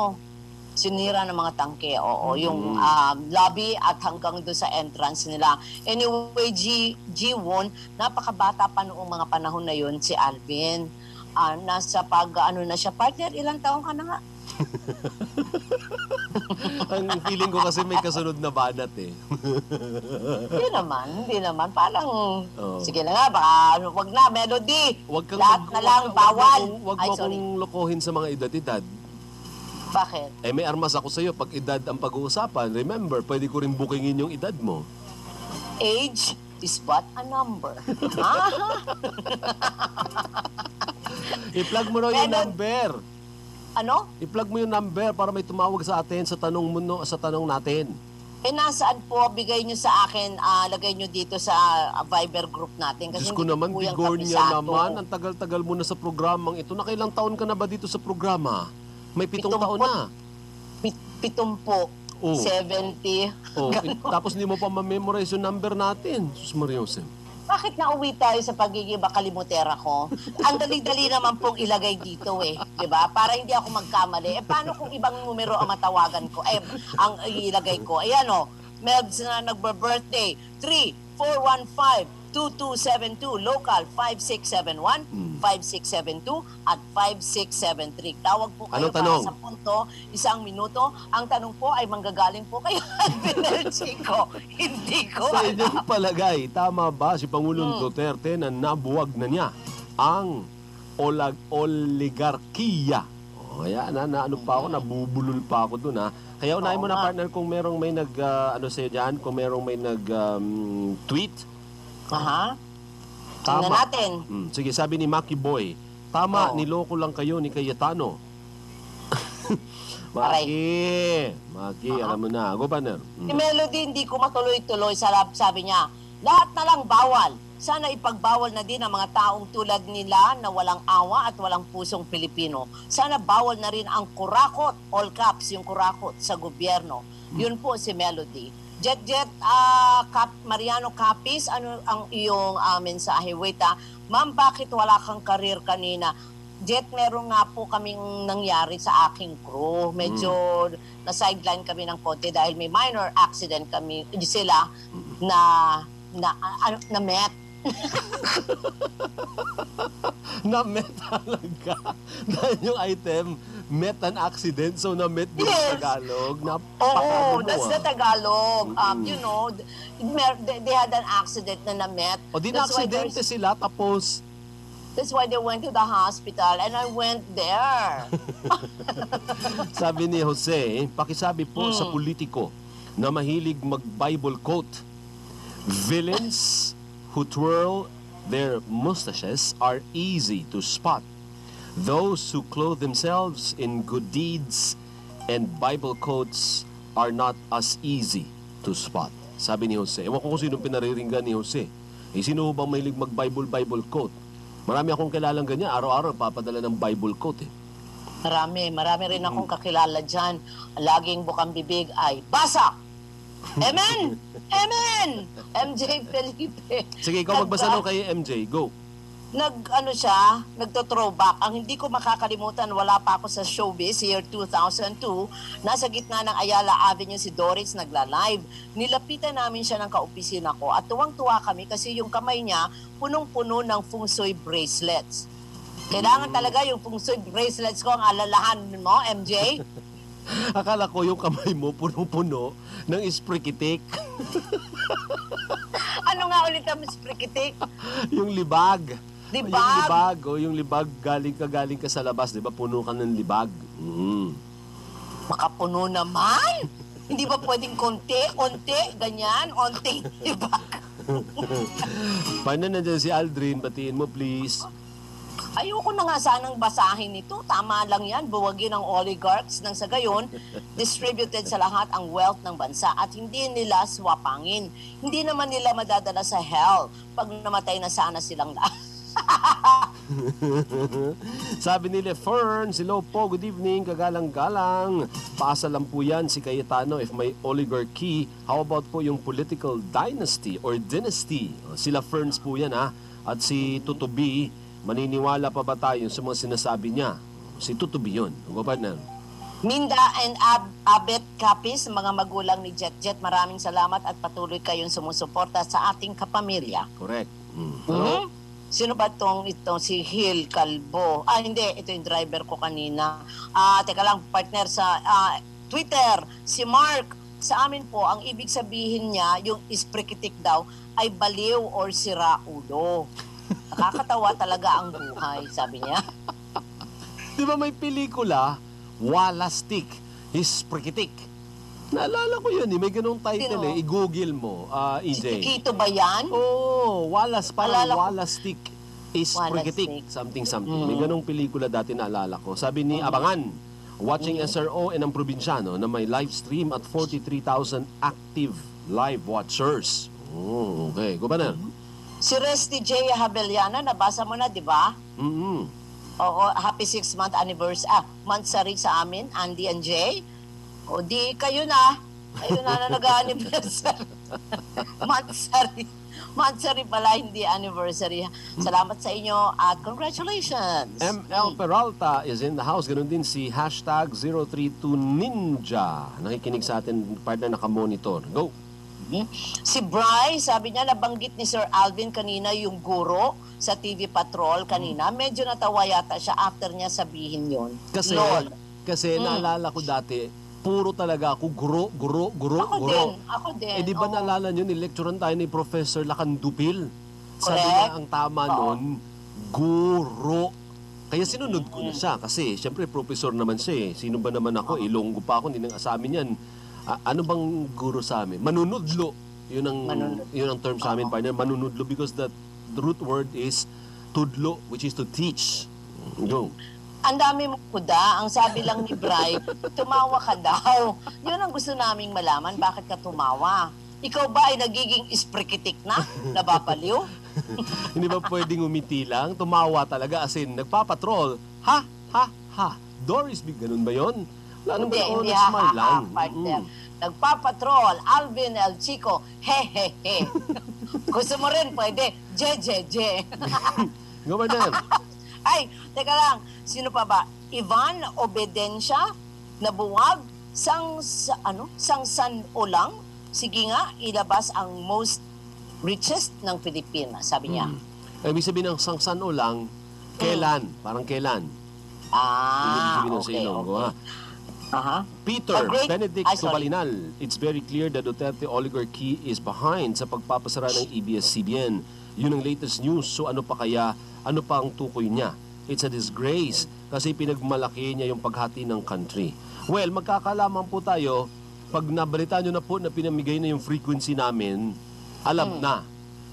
sinira ng mga tangke. Oo, yung Mm. ah, lobby at hanggang doon sa entrance nila. Anyway, G, G1, napakabata pa noong mga panahon na yun si Alvin. Ah, nasa pag, ano na siya, partner, ilang taong ka na nga? [LAUGHS] [LAUGHS] Ang feeling ko kasi may kasunod na banat eh. [LAUGHS] Hindi naman, hindi naman. Parang, Oo. sige na nga, baka ano, wag na, melody. Wag kang Lahat mag- na lang, wag- bawal. Wag, mo, wag Ay, mo sorry. akong lokohin sa mga edad-edad. Bakit? Eh may armas ako sa iyo pag edad ang pag-uusapan. Remember, pwede ko rin bookingin yung edad mo. Age is but a number. [LAUGHS] Ah, I-plug mo raw yung number. Ano? I-plug mo yung number para may tumawag sa atin sa tanong mo no, sa tanong natin. Eh, nasaan po? Bigay nyo sa akin, ah, lagay nyo dito sa ah, Viber group natin. Kasi Diyos ko hindi naman, po yan Bigornia kabisado. naman. Ang tagal-tagal mo na sa programang ito. Nakailang taon ka na ba dito sa programa? May pitong Pitong taon po- na. Pit- pitumpo. Oh. 70. Oh, Ganon. [LAUGHS] eh, tapos hindi mo pa ma-memorize yung number natin. Sus Maria Jose. Bakit nauwi tayo sa pagiging bakalimutera ko? Ang dali-dali naman pong ilagay dito eh. 'di ba? Para hindi ako magkamali. Eh, paano kung ibang numero ang matawagan ko? Eh, ang ilagay ko. Ayan o. Melds na nagbe-birthday. 3-415-2272. Local 5671, 5672 at 5673. Tawag po kayo Anong tanong? para sa punto, isang minuto. Ang tanong po ay manggagaling po kay [LAUGHS] El Chico. Hindi ko Sa inyong palagay, tama ba si Pangulong Hmm. Duterte na nabuwag na niya ang olag oligarkiya? Oh, ayan, na, na ano pa ako, nabubulol pa ako dun ha. Kaya unahin mo na partner kung merong may nag, ah, ano sa'yo dyan, kung merong may nag um, tweet. Aha. Tingnan natin. Mm, sige, sabi ni Maki Boy, tama, Oo. niloko lang kayo ni Cayetano. [LAUGHS] Maki, Maki, alam mo na. Governor. Si Melody, hindi ko matuloy-tuloy sa lab. Sabi niya, lahat na lang bawal. Sana ipagbawal na din ang mga taong tulad nila na walang awa at walang pusong Pilipino. Sana bawal na rin ang kurakot, all caps yung kurakot sa gobyerno. Yun po si Melody. Jet Jet ah, Cap, Mariano Capis, ano ang iyong uh, mensahe? Wait ah, ma'am bakit wala kang karir kanina? Jet, meron nga po kaming nangyari sa aking crew. Medyo na-sideline kami ng konti dahil may minor accident kami sila na na ano na met. [LAUGHS] na met talaga. [LAUGHS] Dahil yung item, met an accident. So, na met din sa Yes. Tagalog. Napakano mo, that's ah. the Tagalog. Um, you know, they, they had an accident na na-met. O di there's- sila, tapos That's why they went to the hospital and I went there. [LAUGHS] sabi ni Jose, pakisabi po sa politiko na mahilig mag-Bible quote. Villains who twirl their mustaches are easy to spot. Those who clothe themselves in good deeds and Bible quotes are not as easy to spot. Sabi ni Jose. Ewan ko kung sino pinariringgan ni Jose. Eh, sino bang mahilig mag-Bible Bible quote? Marami akong kilalang ganyan. Araw-araw papadala ng Bible quote eh. Marami, marami rin akong kakilala dyan. Laging bukang bibig ay, basa! Amen! Amen! MJ Felipe. Sige, ikaw magbasa nung kay MJ. Go. nag ano siya, nagto-throwback. Ang hindi ko makakalimutan, wala pa ako sa showbiz, year 2002, nasa gitna ng Ayala Avenue si Doris nagla-live. Nilapitan namin siya ng kaopisina ko at tuwang-tuwa kami kasi yung kamay niya punong-puno ng feng shui bracelets. Kailangan talaga yung feng shui bracelets ko ang alalahan mo, MJ. [LAUGHS] [LAUGHS] Akala ko yung kamay mo puno-puno ng isprikitik. [LAUGHS] ano nga ulit ang sprikitik? yung libag. Libag? Yung libag. O yung libag, galing ka, galing ka sa labas, di ba? Puno ka ng libag. Mm. Makapuno naman! Hindi ba pwedeng konti, onti, ganyan, onti, [LAUGHS] diba? Paano nandiyan si Aldrin? Batiin mo, please. Ayoko na nga sanang basahin ito. Tama lang yan, buwagin ng oligarchs nang sa gayon, [LAUGHS] distributed sa lahat ang wealth ng bansa at hindi nila swapangin. Hindi naman nila madadala sa hell pag namatay na sana silang lahat. [LAUGHS] Sabi ni Fern, hello po, good evening, kagalang-galang. Paasa lang po yan si Cayetano if may oligarchy. How about po yung political dynasty or dynasty? O, Sila Ferns po yan ha. At si Tutubi, maniniwala pa ba tayo sa mga sinasabi niya? Si Tutubi yun. Ano ba na? Minda and Ab Abet Kapis, mga magulang ni Jet Jet, maraming salamat at patuloy kayong sumusuporta sa ating kapamilya. Correct. Mm. Hmm? Sino ba tong itong si Hil Calvo? Ah, hindi. Ito yung driver ko kanina. Ah, teka lang, partner sa ah, Twitter, si Mark. Sa amin po, ang ibig sabihin niya, yung isprikitik daw, ay baliw or sira ulo. Nakakatawa talaga ang buhay, sabi niya. [LAUGHS] Di ba may pelikula, Walastik, Hisprikitik? Naalala ko yun eh, may ganong title Sino? eh. I-google mo, ah, Si EJ. Kikito ba yan? Oh, Wallace, parang Alala ko- Walastik is Prikitik, Walastik. something something. Mm. May ganong pelikula dati naalala ko. Sabi ni Abangan, watching Mm. SRO and ang probinsyano na may live stream at 43,000 active live watchers. Oh, okay. Go ba na? Si Resty J. Habeliana, nabasa mo na, di ba? Mm-hmm. Oo, happy six month anniversary, ah, monthsary sa amin, Andy and Jay. O di kayo na, kayo na na nag-anniversary. [LAUGHS] monthsary. Monthsary pala, hindi anniversary. Salamat sa inyo at congratulations. ML Peralta is in the house. Ganun din si hashtag 032Ninja. Nakikinig sa atin, partner nakamonitor. Go! Si Bry, sabi niya, nabanggit ni Sir Alvin kanina yung guro sa TV Patrol kanina. Medyo natawa yata siya after niya sabihin yon. Kasi, Lol. kasi Mm. naalala ko dati, puro talaga ako guro, guro, guro, Ako guro. din, ako din. Eh di ba oo. naalala nyo, nilecturean tayo ni Professor Lakandupil. Sabi Correct. niya, ang tama nun, guro. Kaya sinunod ko na siya kasi syempre professor naman siya eh. Sino ba naman ako? Ilonggo pa ako, hindi nang asamin yan. A- ano bang guro sa amin? Manunudlo. Yun ang, Manunudlo. yun ang term sa amin, partner. Manunudlo because the, the root word is tudlo, which is to teach. Go. Ang dami mo kuda, ang sabi lang ni Bry, [LAUGHS] tumawa ka daw. Yun ang gusto naming malaman, bakit ka tumawa? Ikaw ba ay nagiging isprikitik na? [LAUGHS] Nababaliw? [LAUGHS] Hindi ba pwedeng umiti lang? Tumawa talaga as in, nagpapatrol. Ha? Ha? Ha? Doris, big ganun ba yun? Wala naman ako, ha, ha, lang. ha, partner. Mm. Nagpapatrol, Alvin El Chico, he he he. [LAUGHS] gusto mo rin, pwede, je je je. [LAUGHS] Governor, [LAUGHS] Ay, teka lang, sino pa ba? Ivan Obedensya, nabuwag, sang, sa, ano, sang san ulang, sige nga, ilabas ang most richest ng Pilipinas, sabi niya. mm. ibig sabihin ng sangsan o lang, kailan? Parang kailan? Ah, Ibig sabihin ng sa okay, okay. ha? Aha. Peter A great- Benedict Ay, sorry. Tubalinal, it's very clear that Duterte oligarchy is behind sa pagpapasara ng EBS-CBN. Yun ang latest news. So ano pa kaya, ano pa ang tukoy niya? It's a disgrace kasi pinagmalaki niya yung paghati ng country. Well, magkakalaman po tayo, pag nabalita nyo na po na pinamigay na yung frequency namin, alam Hmm. na.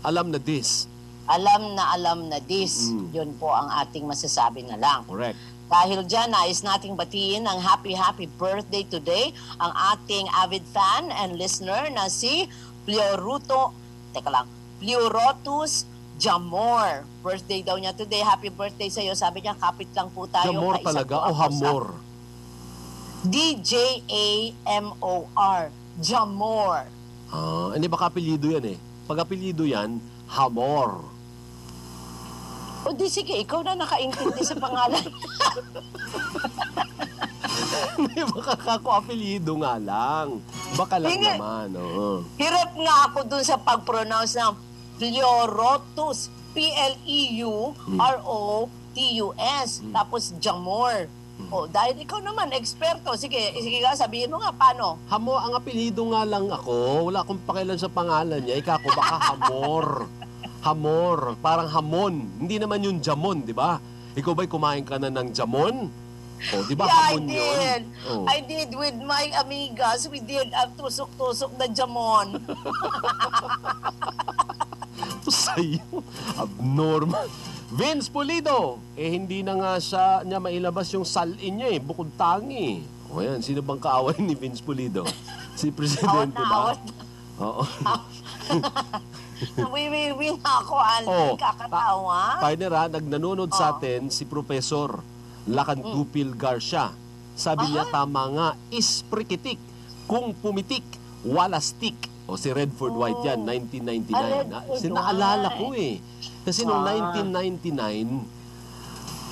Alam na this. Alam na alam na this. Mm. Yun po ang ating masasabi na lang. Correct. Dahil dyan, nais nating batiin ang happy, happy birthday today ang ating avid fan and listener na si Pleuruto, teka lang, Pleurotus Jamor. Birthday daw niya today. Happy birthday sa'yo. Sabi niya, kapit lang po tayo. Jamor talaga o sa- hamor? D-J-A-M-O-R. Jamor. Ah, hindi baka apelyido yan eh. Pag apelyido yan, hamor. O di sige, ikaw na nakaintindi sa pangalan. Hindi baka kako apelyido nga lang. Baka lang Hindi. naman, oo. Hirap nga ako dun sa pag-pronounce ng Pleurotus. P-L-E-U-R-O-T-U-S. Tapos Jamor. O, dahil ikaw naman, eksperto. Sige, sige nga, sabihin mo nga, paano? Hamo, ang apelyido nga lang ako. Wala akong pakialam sa pangalan niya. Ika ko baka hamor. Hamor. Parang hamon. Hindi naman yung jamon, di ba? Ikaw ba'y kumain ka na ng jamon? O, di ba yeah, I hamon did. yun? Oh. I did with my amigas. We did ang tusok-tusok na jamon. [LAUGHS] Sa'yo. Abnormal. Vince Pulido. Eh, hindi na nga siya, niya mailabas yung salin niya eh. Bukod tangi. O yan, sino bang kaaway ni Vince Pulido? Si Presidente na ba? Oo. [LAUGHS] [LAUGHS] Nawiwiwi na ako, Alvin. Oh, Kakatawa. Partner ha, nagnanunod sa Oh. atin si Professor Lakantupil Garcia. Sabi niya, tama nga, isprikitik. Kung pumitik, walastik. O si Redford White yan, 1999. Ah, Ah, Sinaalala White. ko eh. Kasi noong Ah. 1999,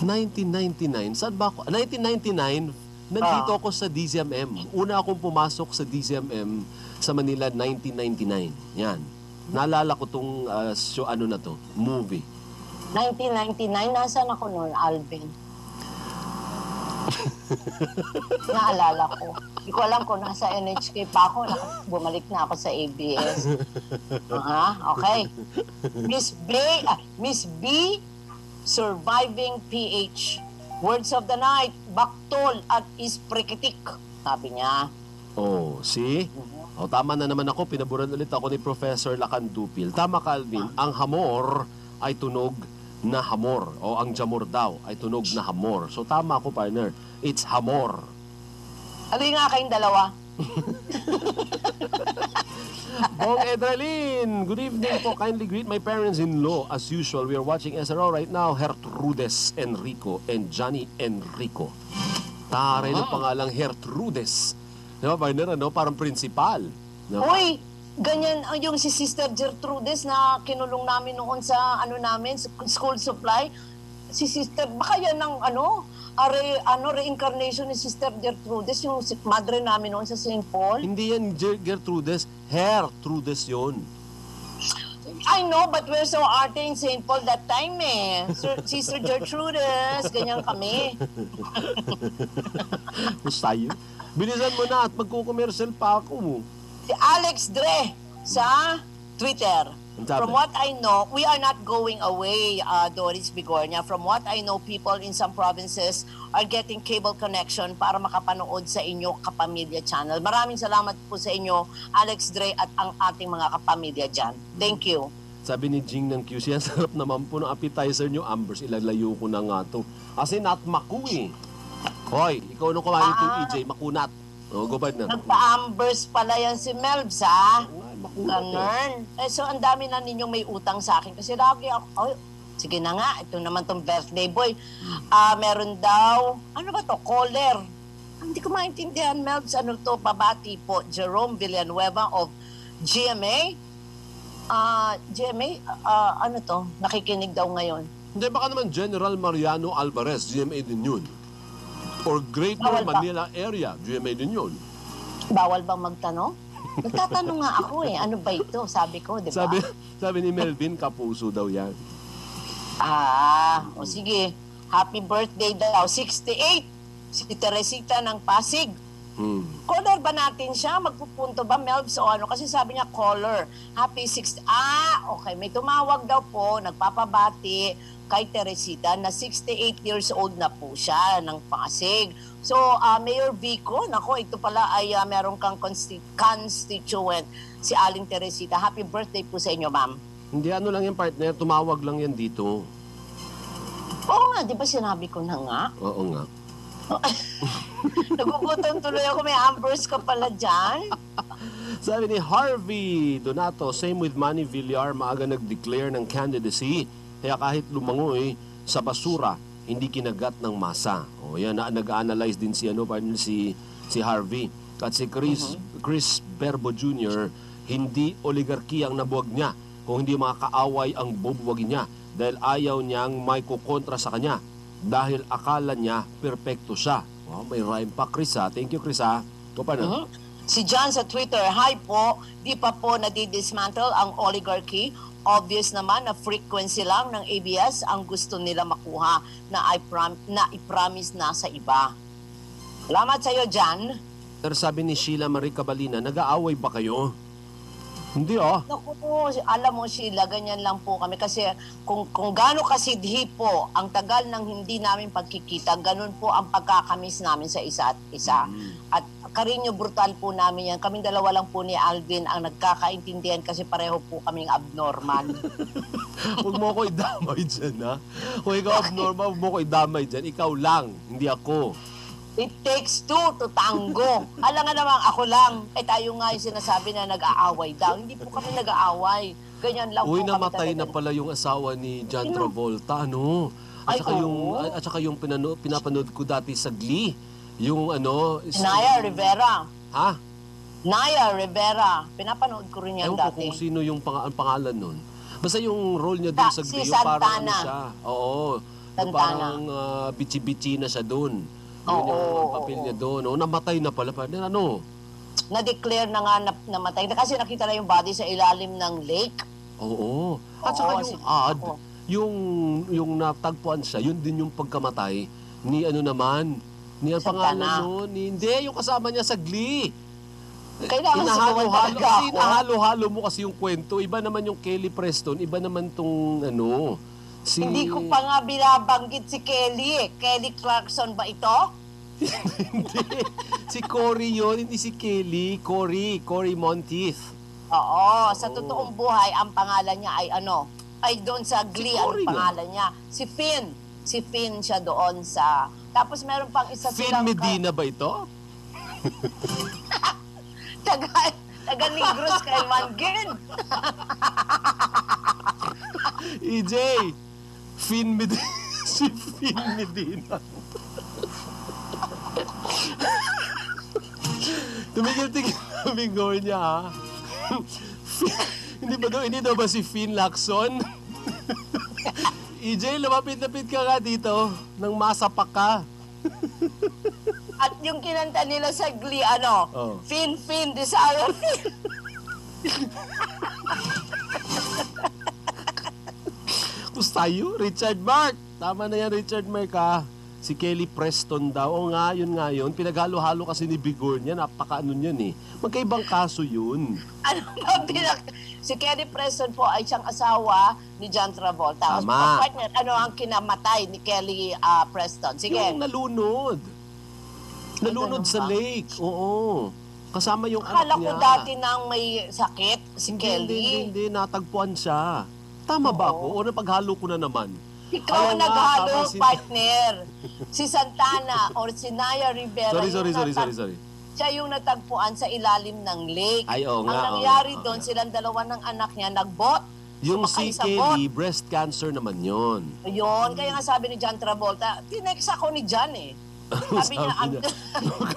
1999, saan ba ako? 1999, nandito Ah. ako sa DZMM. Una akong pumasok sa DZMM sa Manila 1999. Yan. Naalala ko tong ah, show, ano na to, movie. 1999, nasaan ako noon, Alvin? [LAUGHS] Naalala ko. Hindi ko alam kung nasa NHK pa ako. Bumalik na ako sa ABS. Aha, okay. Miss B, ah, Miss B, Surviving PH. Words of the night, baktol at isprikitik. Sabi niya. Oh, see? O, tama na naman ako. Pinaburan ulit ako ni Professor Lakandupil. Tama, Calvin. Ang hamor ay tunog na hamor. O ang jamor daw ay tunog na hamor. So, tama ako, partner. It's hamor. Alin nga kayong dalawa? [LAUGHS] Bong Edralin, good evening po. Kindly greet my parents-in-law. As usual, we are watching SRO right now. Hertrudes Enrico and Johnny Enrico. Taray ng pangalang Hertrudes. Di ba, partner, ano? Parang principal. No? Uy, ganyan ang yung si Sister Gertrudes na kinulong namin noon sa ano namin, school supply. Si Sister, baka yan ang ano, are, ano, reincarnation ni Sister Gertrudes, yung si- madre namin noon sa St. Paul. Hindi yan Ger- Gertrudes. Hertrudes yun. I know, but we're so arte in St. Paul that time eh. Sir, [LAUGHS] Sister Gertrudes, ganyan kami. Mustayo. Bilisan mo na at magkukomersyal pa ako. Si Alex Dre sa Twitter. From what I know, we are not going away, uh, Doris Bigornia. From what I know, people in some provinces are getting cable connection para makapanood sa inyo kapamilya channel. Maraming salamat po sa inyo, Alex Dre at ang ating mga kapamilya dyan. Thank you. Sabi ni Jing ng QC, ang sarap naman po ng appetizer nyo, Ambers. Ilalayo ko na nga to. Kasi not maku eh. Hoy, ikaw nung kumain ito, Ah. EJ, makunat. O, go back na. Nagpa-ambers pala yan si Melbs, ha? Ay, makunat eh. Ganun. Eh, so, ang dami na ninyong may utang sa akin. Kasi lagi ako, oh, sige na nga, ito naman tong birthday boy. Ah, meron daw, ano ba to, caller. Hindi ko maintindihan, Melbs, ano to, babati po, Jerome Villanueva of GMA. Ah, GMA, ah, ano to, nakikinig daw ngayon. Hindi, baka naman General Mariano Alvarez, GMA din yun. Or Greater Bawal ba? Manila Area, GMA din yun. Bawal bang magtanong? Nagtatanong nga ako eh, ano ba ito? Sabi ko, di ba? Sabi, sabi ni Melvin, kapuso daw yan. Ah, o sige. Happy birthday daw. 68. Si Teresita ng Pasig. Hmm. Caller ba natin siya? Magpupunto ba, Melbs? O ano? Kasi sabi niya, caller. Happy 60. Ah, okay. May tumawag daw po, nagpapabati kay Teresita na 68 years old na po siya ng Pasig. So, ah, Mayor Vico, nako, ito pala ay ah, meron kang consti- constituent, si Aling Teresita. Happy birthday po sa inyo, ma'am. Hindi ano lang yan, partner, tumawag lang yan dito. Oo nga, di ba sinabi ko na nga? Oo nga. [LAUGHS] Nagugutom tuloy ako, may ambers ka pala dyan. [LAUGHS] Sabi ni Harvey Donato, same with Manny Villar, maaga nag-declare ng candidacy. Kaya kahit lumangoy sa basura, hindi kinagat ng masa. O yan, na, nag-analyze din si, ano, partner, si, si Harvey. At si Chris, Chris Berbo Jr., hindi oligarkiya ang nabuwag niya. Kung hindi mga kaaway ang bubuwagin niya dahil ayaw niyang may kukontra sa kanya dahil akala niya perpekto siya. Wow, may rhyme pa, Chris ha. Thank you, Chris ha. Ito pa na. Si John sa Twitter, Hi po, di pa po nadidismantle ang oligarchy. Obvious naman na frequency lang ng ABS ang gusto nila makuha na, I prom- na i-promise na sa iba. Salamat sa iyo, John. Pero sabi ni Sheila Marie Cabalina, nag-aaway ba kayo? Hindi ah. Naku po, alam mo Sheila, ganyan lang po kami. Kasi kung, kung gaano kasidhi po ang tagal ng hindi namin pagkikita, ganun po ang pagkakamis namin sa isa at isa. At karinyo brutal po namin yan. Kaming dalawa lang po ni Alvin ang nagkakaintindihan kasi pareho po kaming abnormal. [LAUGHS] Huwag mo ko idamay dyan ha. Kung ikaw abnormal, huwag mo ko idamay dyan. Ikaw lang, hindi ako. It takes two to tango. Alam nga naman, ako lang. Eh tayo nga yung sinasabi na nag-aaway daw. Hindi po kami nag-aaway. Ganyan lang Uy, po namatay kami na pala yung asawa ni John? Travolta, ano? At Ay, saka yung, oo. at saka yung pinano, pinapanood ko dati sa Glee. Yung ano... is- Naya Rivera. Ha? Naya Rivera. Pinapanood ko rin yan Ewan ko dati. kung sino yung pang, ang pangalan nun. Basta yung role niya dun Ta- sa si Glee, yung parang ano Santana. siya. Oo. Yung Santana. parang uh, bichi-bichi na siya dun. Yun Oo, yung oo, niya doon. Oh, namatay na pala. Partner, ano? Na-declare na nga na, namatay. na Kasi nakita na yung body sa ilalim ng lake. Oo. At saka Oo, yung si- odd, oo. yung, yung natagpuan siya, yun din yung pagkamatay ni ano naman, ni ang Santana. pangalan nun, ni, hindi, yung kasama niya sa Glee. Kailangan sigawan Inahalo-halo, talaga kasi ako. inahalo-halo mo kasi yung kwento. Iba naman yung Kelly Preston, iba naman tong ano, si... Hindi ko pa nga binabanggit si Kelly eh. Kelly Clarkson ba ito? hindi. si Cory yun, hindi si Kelly. Cory, Cory Monteith. Oo, sa totoong buhay, ang pangalan niya ay ano? Ay doon sa Glee, ang Cory nga. pangalan niya? Si Finn. Si Finn siya doon sa... Tapos meron pang isa Finn silang... Medina ba ito? [LAUGHS] taga, taga Negros kay Mangin. EJ! Finn Medina. [LAUGHS] si Finn Medina. Tumigil-tigil na bingo niya, ha? hindi ba daw, hindi daw ba si Finn Lacson? [LAUGHS] EJ, lumapit-lapit ka nga dito nang masapak ka. At yung kinanta nila sa Glee, ano? Oh. Finn, Finn, Desire, [LAUGHS] Finn. Gusto tayo? Richard Mark! Tama na yan, Richard Mark, ha? Si Kelly Preston daw. O nga, yun nga yun. Pinaghalo-halo kasi ni Bigor niya. Napaka-ano niyan eh. Magkaibang kaso yun. [LAUGHS] Ano ba pinak... Si Kelly Preston po ay siyang asawa ni John Travolta. Tama. Partner, ano ang kinamatay ni Kelly ah, Preston? Sige. Yung nalunod. Nalunod sa lake. Oo. Kasama yung Akala anak ko niya. dati nang may sakit, si Hindi, Kelly. Hindi, hindi, hindi. Natagpuan siya. Tama ba ako? O napaghalo ko na naman? Ikaw nga, naghalo, tama si- partner. [LAUGHS] si Santana or si Naya Rivera. Sorry, sorry, yung sorry, natag- sorry, sorry. Siya yung natagpuan sa ilalim ng lake. Ay, oo Ang nga, oo nangyari nga, doon, oo silang dalawa ng anak niya nagbot. Yung Sumakay si Kelly, breast cancer naman yon. Yun, kaya nga sabi ni John Travolta, tinex ako ni John eh. [LAUGHS] Sabi niya,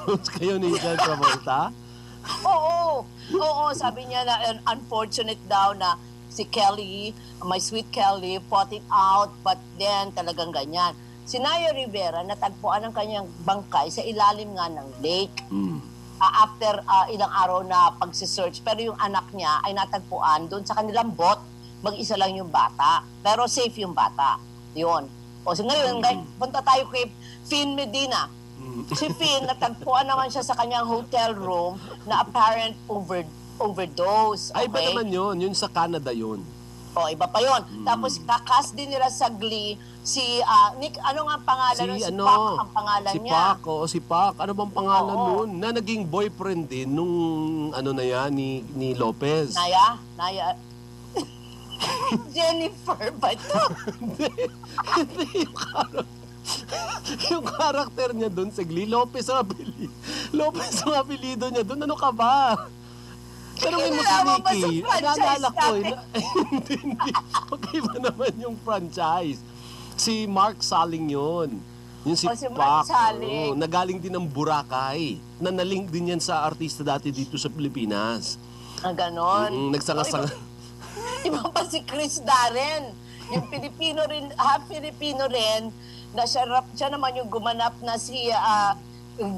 close kayo ni John Travolta? [LAUGHS] oo, oo, sabi niya na un- unfortunate daw na si Kelly, my sweet Kelly, fought it out, but then talagang ganyan. Si Naya Rivera, natagpuan ang kanyang bangkay sa ilalim nga ng lake. Hmm. Ah, after ah, ilang araw na pagsisearch. Pero yung anak niya ay natagpuan doon sa kanilang bot. Mag-isa lang yung bata. Pero safe yung bata. Yun. O so ngayon, ngay- punta tayo kay Finn Medina. Si Finn, natagpuan naman siya sa kanyang hotel room na apparent over overdose. Ay, iba okay? naman yun. Yun sa Canada yun. O, iba pa yon. Tapos kakas din nila sa Glee si ah, Nick, ano nga ang pangalan nun? Si Si ano? Pac ang pangalan si niya. Pac, oo, si Pac. Ano bang pangalan Oo. nun? Na naging boyfriend din nung ano na yan, ni, ni Lopez. Naya? Naya? [LAUGHS] Jennifer ba ito? [LAUGHS] Hindi, yung karak- [LAUGHS] yung karakter niya doon sa Glee, Lopez ang apelido. Lopez ang apelido niya doon. Ano ka ba? Tanungin mo si franchise Naalala ko, eh, [LAUGHS] hindi, hindi. Magkaiba naman yung franchise. Si Mark Saling yun. Yung si, Oh, si Mark Pac, Saling. oo, nagaling din ng Boracay. Nanaling din yan sa artista dati dito sa Pilipinas. Ah, ganon. Mm, nagsanga-sanga. [LAUGHS] Iba pa si Chris Darren. Yung Pilipino rin, half Filipino rin, na siya, siya naman yung gumanap na si ah,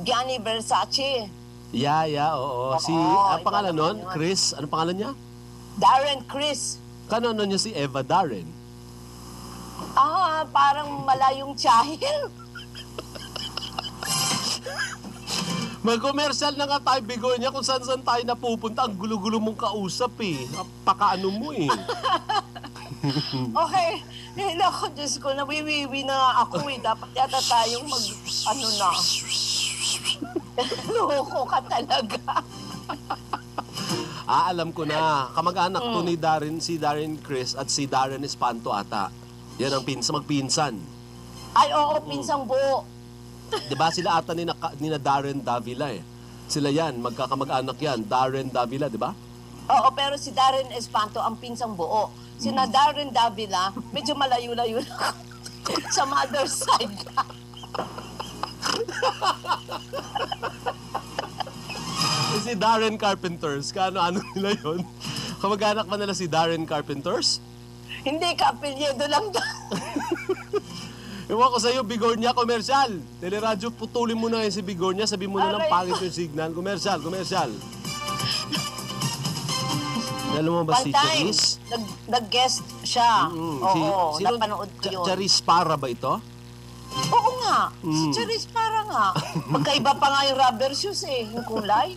Gianni Versace. Yeah, yeah, oo. si, Oo, ang iba pangalan naman nun? yun. Chris, ano pangalan niya? Darren Chris. Kanono niya si Eva Darren. Ah, parang malayong tsahil. Mag-commercial na nga tayo, bigoy niya kung saan saan tayo napupunta. Ang gulo-gulo mong kausap eh. Pakaano mo eh. [LAUGHS] Okay. Eh, naku, Diyos ko, nawiwiwi na nga ako eh. Dapat yata tayong mag, ano na. [LAUGHS] Loko ka talaga. Ah, alam ko na. Kamag-anak to ni Darren, si Darren Chris at si Darren Espanto ata. Yan ang pinsa, magpinsan. Ay, oo, pinsang buo. Di ba sila ata ni, na, ni na Darren Davila eh. Sila yan, magkakamag-anak yan. Darren Davila, di ba? Oo, pero si Darren Espanto ang pinsang buo. Si na Darren Davila, medyo malayo-layo na [LAUGHS] sa mother's side. [LAUGHS] Si Darren Carpenters, kaano-ano nila yon? Kamag-anak ba nila si Darren Carpenters? Hindi ka, apelyido lang daw. [LAUGHS] Ewan ko sa'yo, Bigornia Commercial. Teleradyo, putulin mo na yun si Bigornia. Sabi mo na lang Aray pangit yung signal. Commercial, commercial. Alam mo ba si One time, Cherise? nag, nag-guest siya. Mm, Oo, sino- napanood ko yun. Charis Para ba ito? Oo nga, si Mm. Charis para nga. Magkaiba pa nga yung rubber shoes eh, yung kulay.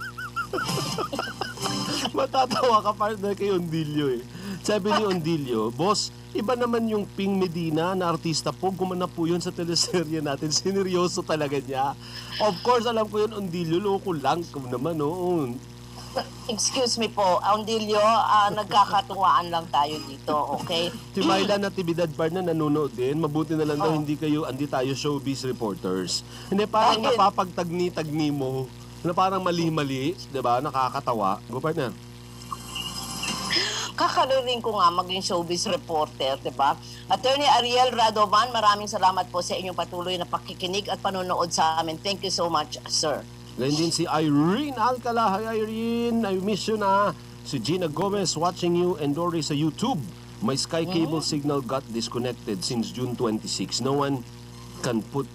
[LAUGHS] Matatawa ka partner kay Ondilio eh. Sabi ni Ondilio, Boss, iba naman yung Ping Medina na artista po. Gumanap po yun sa teleserye natin. Sineryoso talaga niya. Of course, alam ko yun, Ondilio. Loko lang. Kung naman, oo. Excuse me po, Aundilio, ah, nagkakatuwaan lang tayo dito, okay? [LAUGHS] Si Myla Natividad partner nanonood din. Mabuti na lang daw Oh. hindi kayo, hindi tayo showbiz reporters. Hindi, parang Dahil- napapagtagni-tagni mo. Na parang mali-mali, di ba? Nakakatawa. Go partner. Kakalirin ko nga maging showbiz reporter, di ba? Attorney Ariel Radovan, maraming salamat po sa inyong patuloy na pakikinig at panonood sa amin. Thank you so much, sir. Ganyan din si Irene Alcala. Hi Irene, I miss you na. Si Gina Gomez watching you and Dory sa YouTube. My Sky cable signal got disconnected since June 26. No one can put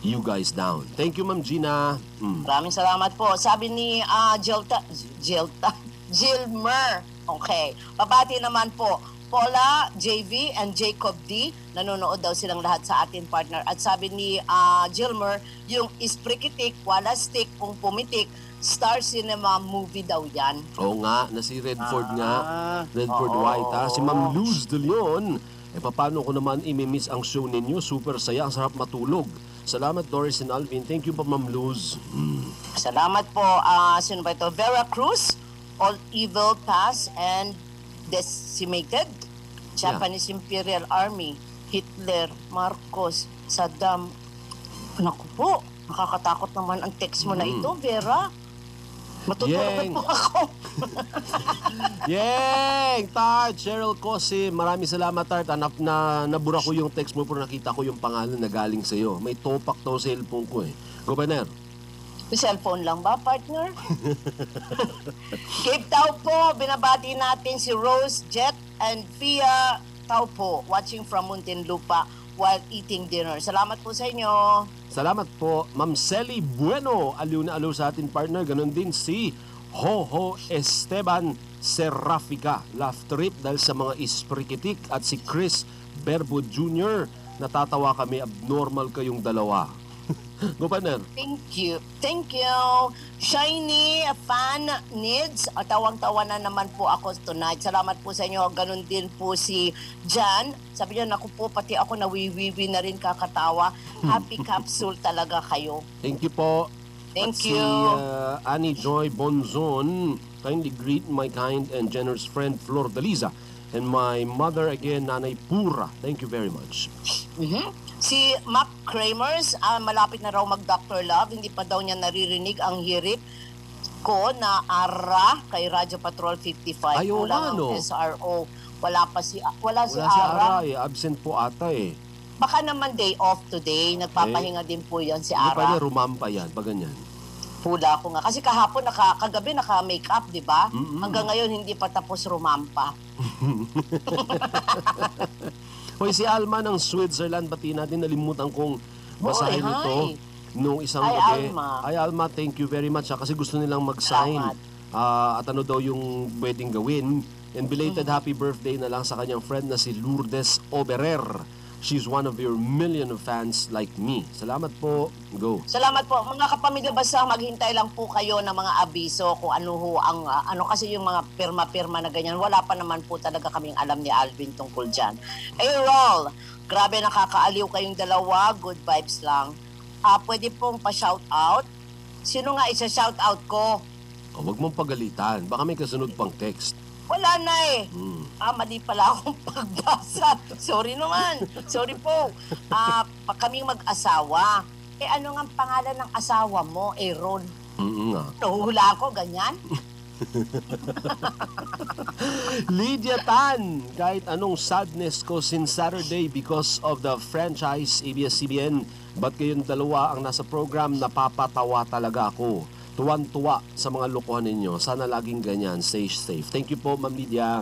you guys down. Thank you, Ma'am Gina. Mm. Maraming salamat po. Sabi ni ah, Jilta, Jilta, [LAUGHS] Jilmer. Okay. Babati naman po. Paula, JV, and Jacob D. Nanonood daw silang lahat sa atin partner. At sabi ni ah, Jilmer, yung isprikitik, wala stick, kung pumitik, Star Cinema movie daw yan. Oo nga, na si Redford nga. Ah, Redford oo. White ha. Si Ma'am Luz De Leon. Eh, paano ko naman imimiss ang show ninyo? Super saya, ang sarap matulog. Salamat Doris and Alvin. Thank you pa Ma'am Luz. Mm. Salamat po. ah sino ba ito? Vera Cruz, All Evil Pass and Decimated. Japanese Imperial Army, Hitler, Marcos, Saddam. Naku po, nakakatakot naman ang text mo na ito, Vera. Matutulog Yeng. po ako. [LAUGHS] Yeng! Tart! Cheryl Cosi, maraming salamat Tart. Anap na nabura ko yung text mo pero nakita ko yung pangalan na galing sa'yo. May topak to sa cellphone ko eh. Governor, May cellphone lang ba, partner? [LAUGHS] Cape Tao po, binabati natin si Rose Jet and Fia Tao po, watching from Muntinlupa while eating dinner. Salamat po sa inyo. salamat po. Ma'am Selly Bueno, aliw na aliw sa atin partner. Ganon din si Hoho Esteban Serafica. Laugh trip dahil sa mga isprikitik at si Chris Berbo Jr. Natatawa kami, abnormal kayong dalawa. Governor, Thank you. Thank you. Shiny fan needs. At tawang-tawa na naman po ako tonight. Salamat po sa inyo. Ganon din po si Jan. Sabi niya, naku po, pati ako nawiwiwi na rin kakatawa. Happy capsule talaga kayo. Thank you po. Thank At you. Si uh, Annie Joy Bonzon, kindly greet my kind and generous friend Flor Daliza and my mother again, Nanay Pura. Thank you very much. Mhm. Si Mac Kramers, ah, malapit na raw mag-Dr. Love. Hindi pa daw niya naririnig ang hirit. ko na Ara kay Radyo Patrol 55. Ay, oo Kulang nga, ang no? SRO. Wala pa si wala, si Wala si Ara. Ara eh. Absent po ata eh. Baka naman day off today. Nagpapahinga din po 'yan si Hindi pa Ara. niya rumampa yan. Pag ganyan. Hula ko nga. Kasi kahapon, naka, kagabi naka-make up, di ba? Mm-mm. Hanggang ngayon, hindi pa tapos rumampa. [LAUGHS] Hoy, si Alma ng Switzerland, bati natin, nalimutan kong basahin Oy, hi. ito nung isang Hi, gabi. Alma. Ay, Alma, thank you very much. ah, kasi gusto nilang mag-sign. Ah, at ano daw yung pwedeng gawin. And belated Mm-hmm. happy birthday na lang sa kanyang friend na si Lourdes Oberer. She's one of your million of fans like me. Salamat po. Go. Salamat po. Mga kapamilya, basta maghintay lang po kayo ng mga abiso kung ano ho ang, ah, ano kasi yung mga pirma-pirma na ganyan. Wala pa naman po talaga kaming alam ni Alvin tungkol dyan. Errol, grabe nakakaaliw kayong dalawa. Good vibes lang. Ah, pwede pong pa-shout out. Sino nga isa-shout out ko? Oh, wag mong pagalitan. Baka may kasunod pang text. Wala na eh. Hmm. Ah, mali pala akong [LAUGHS] pagbasa. Sorry naman. Sorry po. Ah, pa kaming mag-asawa. Eh ano nga ang pangalan ng asawa mo, Aaron? Mm nga. Nahuhula ako, ganyan? [LAUGHS] Lydia Tan, kahit anong sadness ko since Saturday because of the franchise ABS-CBN, ba't kayong dalawa ang nasa program, napapatawa talaga ako. Tuwan-tuwa sa mga lokohan ninyo. Sana laging ganyan. Stay safe. Thank you po, Ma'am Lydia.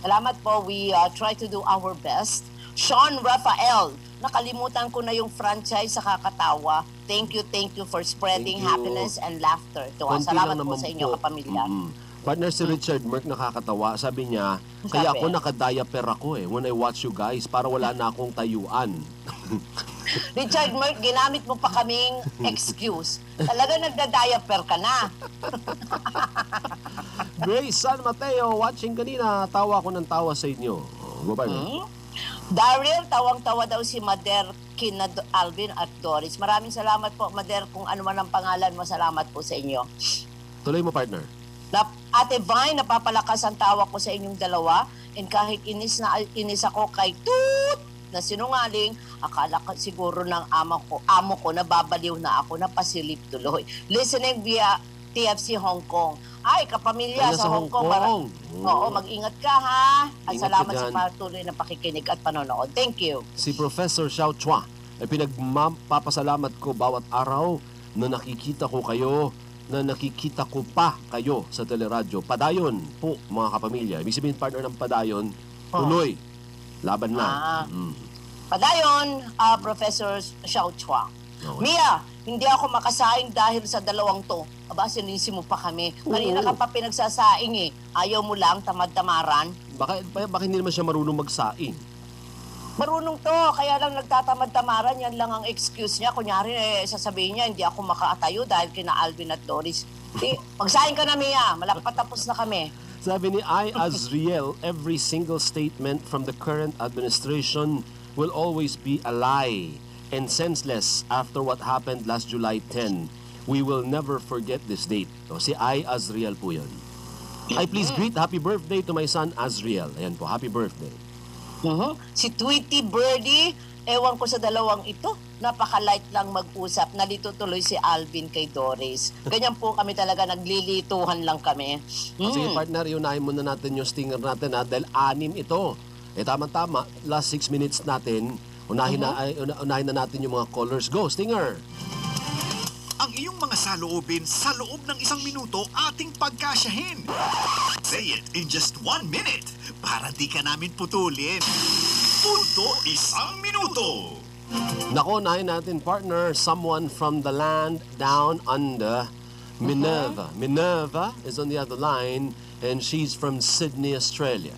Salamat po. We uh, try to do our best. Sean Rafael, nakalimutan ko na yung franchise sa kakatawa. Thank you, thank you for spreading Thank you. happiness and laughter to us. Konti Salamat po sa inyo, po. kapamilya. Mm. Partner si Richard Merck nakakatawa. Sabi niya, kaya ako nakadiaper ako eh when I watch you guys para wala na akong tayuan. [LAUGHS] [LAUGHS] Richard Merck, ginamit mo pa kaming excuse. Talaga nagda-diaper ka na. [LAUGHS] Grace San Mateo, watching kanina, tawa ko ng tawa sa inyo. Oh, bye Hmm? Daryl, tawang-tawa daw si Mader kina Alvin at Doris. Maraming salamat po, Mader, kung ano man ang pangalan mo. Salamat po sa inyo. Tuloy mo, partner. Na, Ate Vine, napapalakas ang tawa ko sa inyong dalawa. And kahit inis na inis ako kay Toot na sinungaling, akala ko siguro ng ama ko, amo ko, nababaliw na ako, napasilip tuloy. Listening via TFC Hong Kong. Ay, kapamilya sa, sa Hong Kong. Hong mara- Kong. Oo, mag-ingat ka ha. At Ingat salamat sa patuloy na pakikinig at panonood. Thank you. Si Professor Xiao Chua ay pinagpapasalamat ko bawat araw na nakikita ko kayo na nakikita ko pa kayo sa teleradyo. Padayon po mga kapamilya. Ibig sabihin partner ng padayon, tuloy. Laban na. Ah. Mm. Padayon, ah, Professor Xiao Chua. Okay. Mia, hindi ako makasaing dahil sa dalawang to. Aba, sinisi mo pa kami. Kanina ka pa pinagsasaing eh. Ayaw mo lang, tamad-tamaran. Baka, baka hindi naman siya marunong magsaing. Marunong to, kaya lang nagtatamad-tamaran. Yan lang ang excuse niya. Kunyari, eh, sasabihin niya, hindi ako makaatayo dahil kina Alvin at Doris. Eh, magsaing ka na, Mia. Malapatapos na kami. Sabi ni I. Azriel, every single statement from the current administration will always be a lie and senseless after what happened last July 10. We will never forget this date. O, si I. Azriel po yun. Ay, please greet happy birthday to my son Azriel. Ayan po, happy birthday. Mhm. Si Tweety Birdie, ewan ko sa dalawang ito, napaka-light lang mag-usap. Nalito tuloy si Alvin kay Doris. Ganyan po kami talaga, naglilituhan lang kami. O, Sige Mm. partner, unahin muna natin yung stinger natin ha, dahil anim ito. Eh tama-tama, last 6 minutes natin, unahin, na, ay, una- unahin na natin yung mga colors. Go, stinger! Ang iyong mga saloobin sa loob ng isang minuto ating pagkasyahin. Say it in just one minute para di ka namin putulin. Punto isang minuto. Nako, unahin natin partner, someone from the land down under, Minerva. Minerva is on the other line and she's from Sydney, Australia.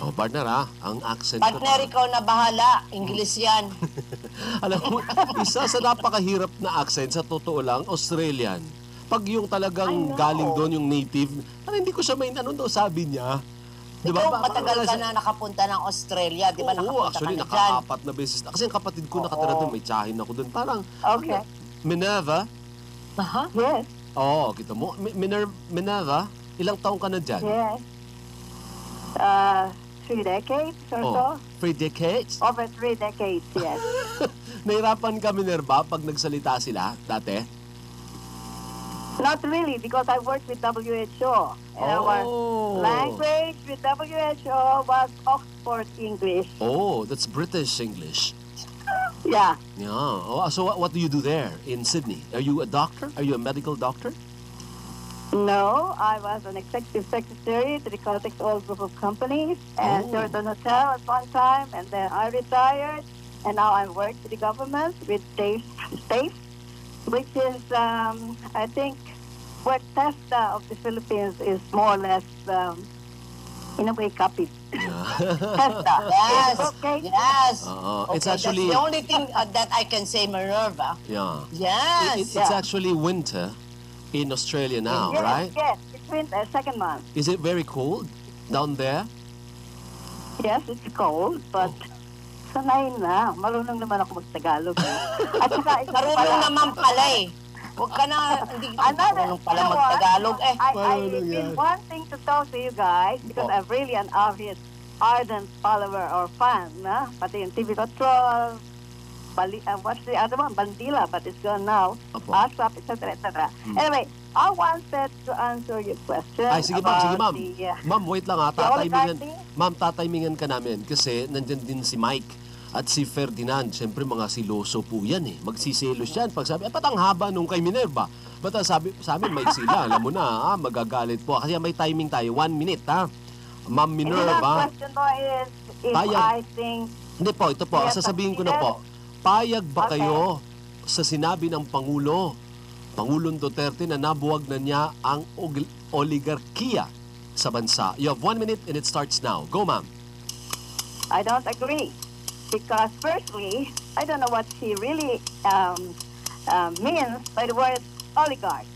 Oh, partner ha, ang accent ko. Partner, ikaw na bahala. English yan. [LAUGHS] Alam mo, isa sa napakahirap na accent, sa totoo lang, Australian. Pag yung talagang galing doon, yung native, parang hindi ko siya may ano daw sabi niya. Di ba? Ikaw, matagal ka na nakapunta ng Australia. Di ba Oo, nakapunta actually, ka na dyan? nakaapat na beses. na. Kasi ang kapatid ko nakatira Oo. doon, may tsahin ako doon. Parang, Okay. Minerva, Aha. Yes, Oo, kita mo. Mi- Miner Minerva, ilang taong ka na dyan? yes. Uh, three decades or so? Three decades? Over three decades, yes. [LAUGHS] Nahirapan ka, Minerva, pag nagsalita sila dati? Not really, because I worked with WHO. And our Oh. language with WHO was Oxford English. Oh, that's British English. Yeah. Yeah. Oh, so what, what do you do there in Sydney? Are you a doctor? Are you a medical doctor? No, I was an executive secretary to the Caltex Oil Group of Companies and Oh. Sheraton Hotel at one time, and then I retired, and now I work for the government with Dave Safe, which is, um, I think, what TESTA of the Philippines is more or less, um, in a way, [LAUGHS] copied. [LAUGHS] TESTA. Yes, Okay. yes. Uh, it's actually That's the only thing uh, that I can say, Minerva. yeah. Yes. It- it's yeah. actually winter in Australia now, yes, right? Yes, it's winter, second month. Is it very cold down there? Yes, it's cold, but sanay na. Marunong naman ako mag-Tagalog. eh. At saka, [LAUGHS] isa Marunong pala, naman pala eh. Huwag ka na, hindi marunong pala you know mag-Tagalog eh. I, I've been wanting to talk to you guys because Oh. I'm really an avid, ardent follower or fan. Na? Pati yung TV Patrol, Bali, uh, what's the other one? Bandila, but it's gone now. Apo. ASAP, etc., etc. Anyway, I wanted to answer your question Ay, sige ma'am, about sige ma'am. the, uh, Ma'am, wait lang ha. oligarchy. ma'am, tataymingan ka namin kasi nandyan din si Mike at si Ferdinand. Siyempre, mga siloso po yan eh. Magsiselos yan. Pag sabi, eh, ba't ang haba nung kay Minerva? Ba't ang sabi, sa amin, may sila. Alam mo na, ha? magagalit po. Kasi may timing tayo. One minute, ha? Ma'am and the Minerva. question mo is if Payag. I think Hindi po, ito po. Sasabihin ko na po. Payag ba Okay. kayo sa sinabi ng Pangulo, Pangulong Duterte na nabuwag na niya ang oligarkiya sa bansa? You have one minute and it starts now. Go, ma'am. I don't agree. Because firstly, I don't know what she really um, uh, means by the word oligarch.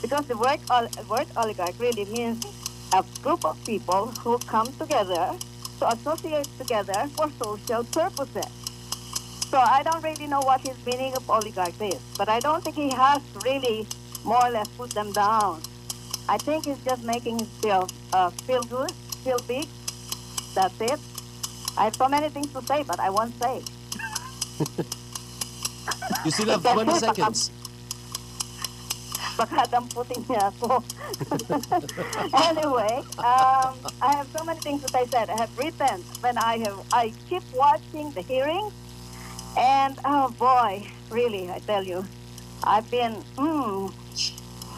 Because the word, ol- word oligarch really means a group of people who come together to associate together for social purposes. So I don't really know what his meaning of oligarch is, but I don't think he has really more or less put them down. I think he's just making himself uh, feel good, feel big. That's it. I have so many things to say, but I won't say. You still have That's 20 [LAUGHS] it, seconds. Baka damputin niya ako. [LAUGHS] anyway, um, I have so many things that I said. I have written when I have. I keep watching the hearings, and oh boy, really, I tell you, I've been. Mm,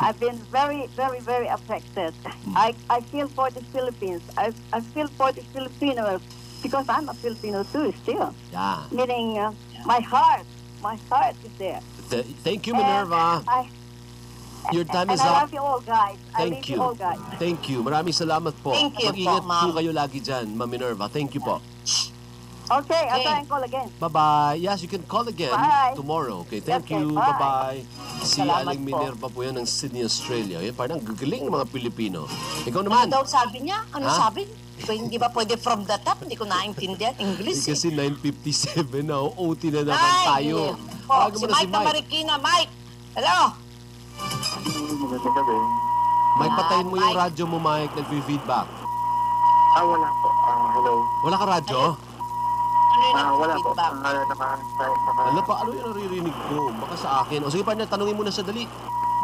I've been very, very, very affected. I, I feel for the Philippines. I, I feel for the Filipinos because I'm a Filipino too, still. Yeah. Meaning, uh, my heart, my heart is there. Th- thank you, Minerva. And I, Your time and is I up. love you all, guys. I Thank love you. you all, guys. Thank you. Maraming salamat po. Thank you po, Mag-ingat po, ma'am. kayo lagi dyan, Ma'am Minerva. Thank you po. Okay, I'll try and call again. Bye-bye. Yes, you can call again Bye. tomorrow. Okay, thank Okay, you. bye. Bye-bye. Si Salamat Aling po. Minerva po yan ng Sydney, Australia. Eh, parang gagaling ng mga Pilipino. Ikaw Ano naman. daw sabi niya? Ano Ha? sabi? Pwede- Hindi ba pwede from the top? Hindi ko naintindihan. English eh. kasi 9.57 na, OT na naman Ay, tayo. hindi. Tawagan Oh, mo si na si Mike na Mike. Marikina. Mike! Hello? Magandang gabi. Mike, patayin mo yung Mike. radyo mo, Mike. Nag-feedback. Ah, wala po. Ah, hello. Wala ka radyo? Ano yung Ah, wala po. feedback? Ah, naka, naka, naka, Ano pa? Ano yung naririnig ko? Baka sa akin. O sige, partner, tanungin mo na sa dali.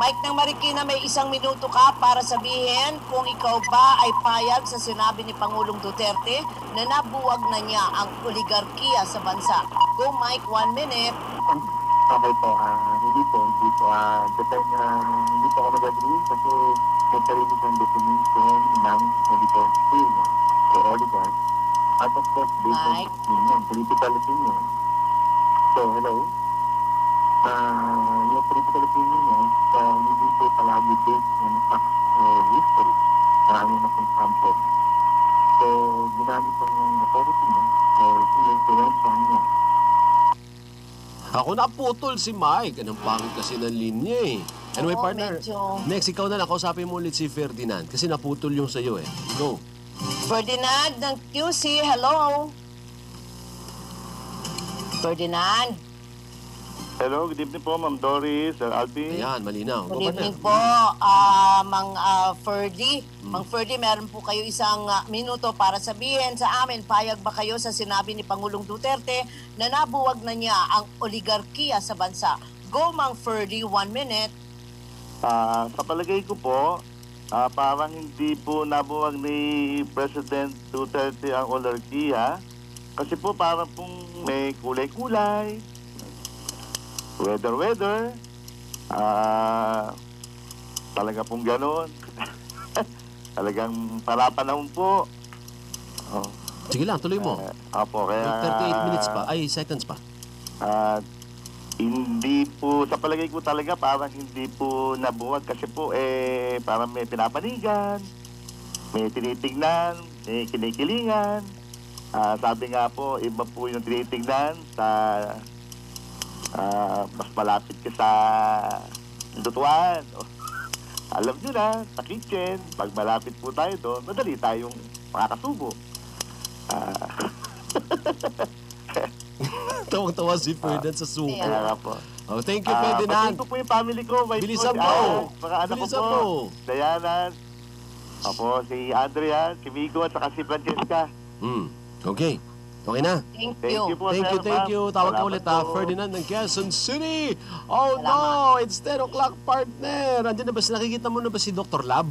Mike ng Marikina, may isang minuto ka para sabihin kung ikaw ba ay payag sa sinabi ni Pangulong Duterte na nabuwag na niya ang oligarkiya sa bansa. Go Mike, one minute. Okay po. Ah, hindi po. Hindi po. Ah, depend, ah, hindi po ako nag-agree kasi may sarili siyang definition ng oligarchy o oligarch. At of course, based on Mike? opinion, political opinion. So, hello? Ah, yung political opinion niya, ah, hindi po palagi based on facts or history. Marami na pong sample. So, ginamit po ng authority niya or influensya niya Ako naputol si Mike. Anong pangit kasi ng linya eh. Anyway, Oo, partner. medyo. Next, ikaw na lang. Kausapin mo ulit si Ferdinand. Kasi naputol yung sa'yo eh. Go. Ferdinand ng QC, hello? Ferdinand, Hello, good evening po, Ma'am Doris, Sir Alvin. Ayan, malinaw. Go, good evening po, ah, Mang ah, Ferdy. Mang Ferdy, meron po kayo isang ah, minuto para sabihin sa amin, payag ba kayo sa sinabi ni Pangulong Duterte na nabuwag na niya ang oligarkiya sa bansa? Go, Mang Ferdy, one minute. Ah, sa palagay ko po, ah, parang hindi po nabuwag ni President Duterte ang olarkiya. Kasi po parang pong may kulay-kulay, weather-weather, ah, talaga pong ganon. [LAUGHS] Talagang palapanahon po. Oh. Sige lang, tuloy mo. Apo, May kaya... 38 minutes pa. Ay, seconds pa. At hindi po, sa palagay ko talaga parang hindi po nabuwag kasi po eh parang may pinapanigan, may tinitignan, may kinikilingan. Ah, sabi nga po, iba po yung tinitignan sa ah, mas malapit ka sa lutuan. O, [LAUGHS] alam nyo na, sa kitchen, pag malapit po tayo doon, madali tayong makakasubo. Ah, [LAUGHS] Tawang-tawa si Ferdinand sa suko. kaya nga po. Oh, thank you, Ah, Ferdinand. ko po yung family ko. Wife Bilisan ko, mo. ah, mga anak Bilisan ko po. mo. Diana. Ako, si Andrea, si Migo, at saka si Francesca. Hmm. Okay. Okay na. Thank Thank you. you po, Thank sir, you, thank ma'am. you. Tawag ka Salamat ulit ha. po. Ferdinand ng Quezon City. Oh no, it's 10 o'clock partner. Andiyan na ba? si- Nakikita mo na ba si Dr. Lab?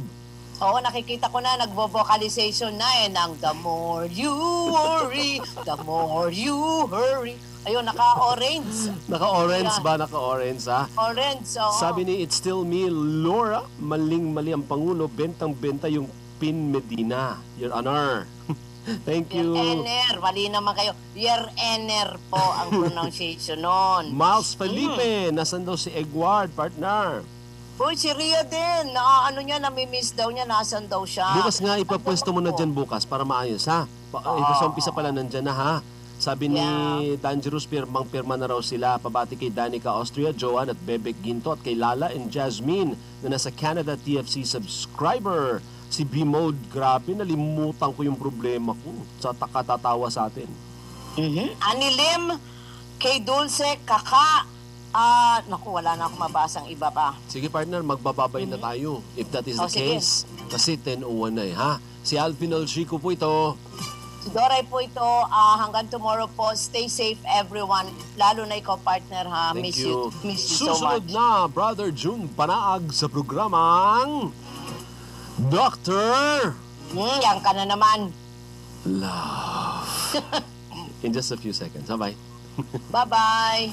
Oo, nakikita ko na, nagvo-vocalization na eh, ng the more you worry, the more you hurry. Ayun, naka-orange. Naka-orange Yeah. ba? Naka-orange ha? Orange, oo. Sabi ni It's Still Me, Laura, maling-mali ang Pangulo, bentang-benta yung Pin Medina. Your Honor. [LAUGHS] Thank you. Ener, mali naman kayo. Your Ener po ang [LAUGHS] pronunciation nun. Miles Felipe, nasan daw si Edward, partner? Uy, si Ria din. Na, ano niya, namimiss daw niya. Nasaan daw siya? Bukas nga, ipapwesto mo na dyan bukas para maayos, ha? Pa, ito sa umpisa pala nandyan na, ha? Sabi ni Dangerous, pirmang pirma na raw sila. Pabati kay Danica Austria, Joan at Bebek Ginto at kay Lala and Jasmine na nasa Canada TFC subscriber. Si B-Mode, grabe, nalimutan ko yung problema ko sa takatatawa sa atin. Anilim, kay Dulce, Kaka. Ah, naku, wala na akong mabasang iba pa. Sige partner, magbababay na tayo if that is the Oh, sige. case. Kasi 10.01 na eh, ha? Si Alvin Alchico po ito. Si Doray po ito, ah, hanggang tomorrow po, stay safe everyone. Lalo na ikaw partner ha, Thank miss you. you. Miss you so Susunod much. na, Brother June Panaag sa programang Doctor Hmm, yan ka na naman. Love. [LAUGHS] In just a few seconds. Bye-bye. Bye-bye.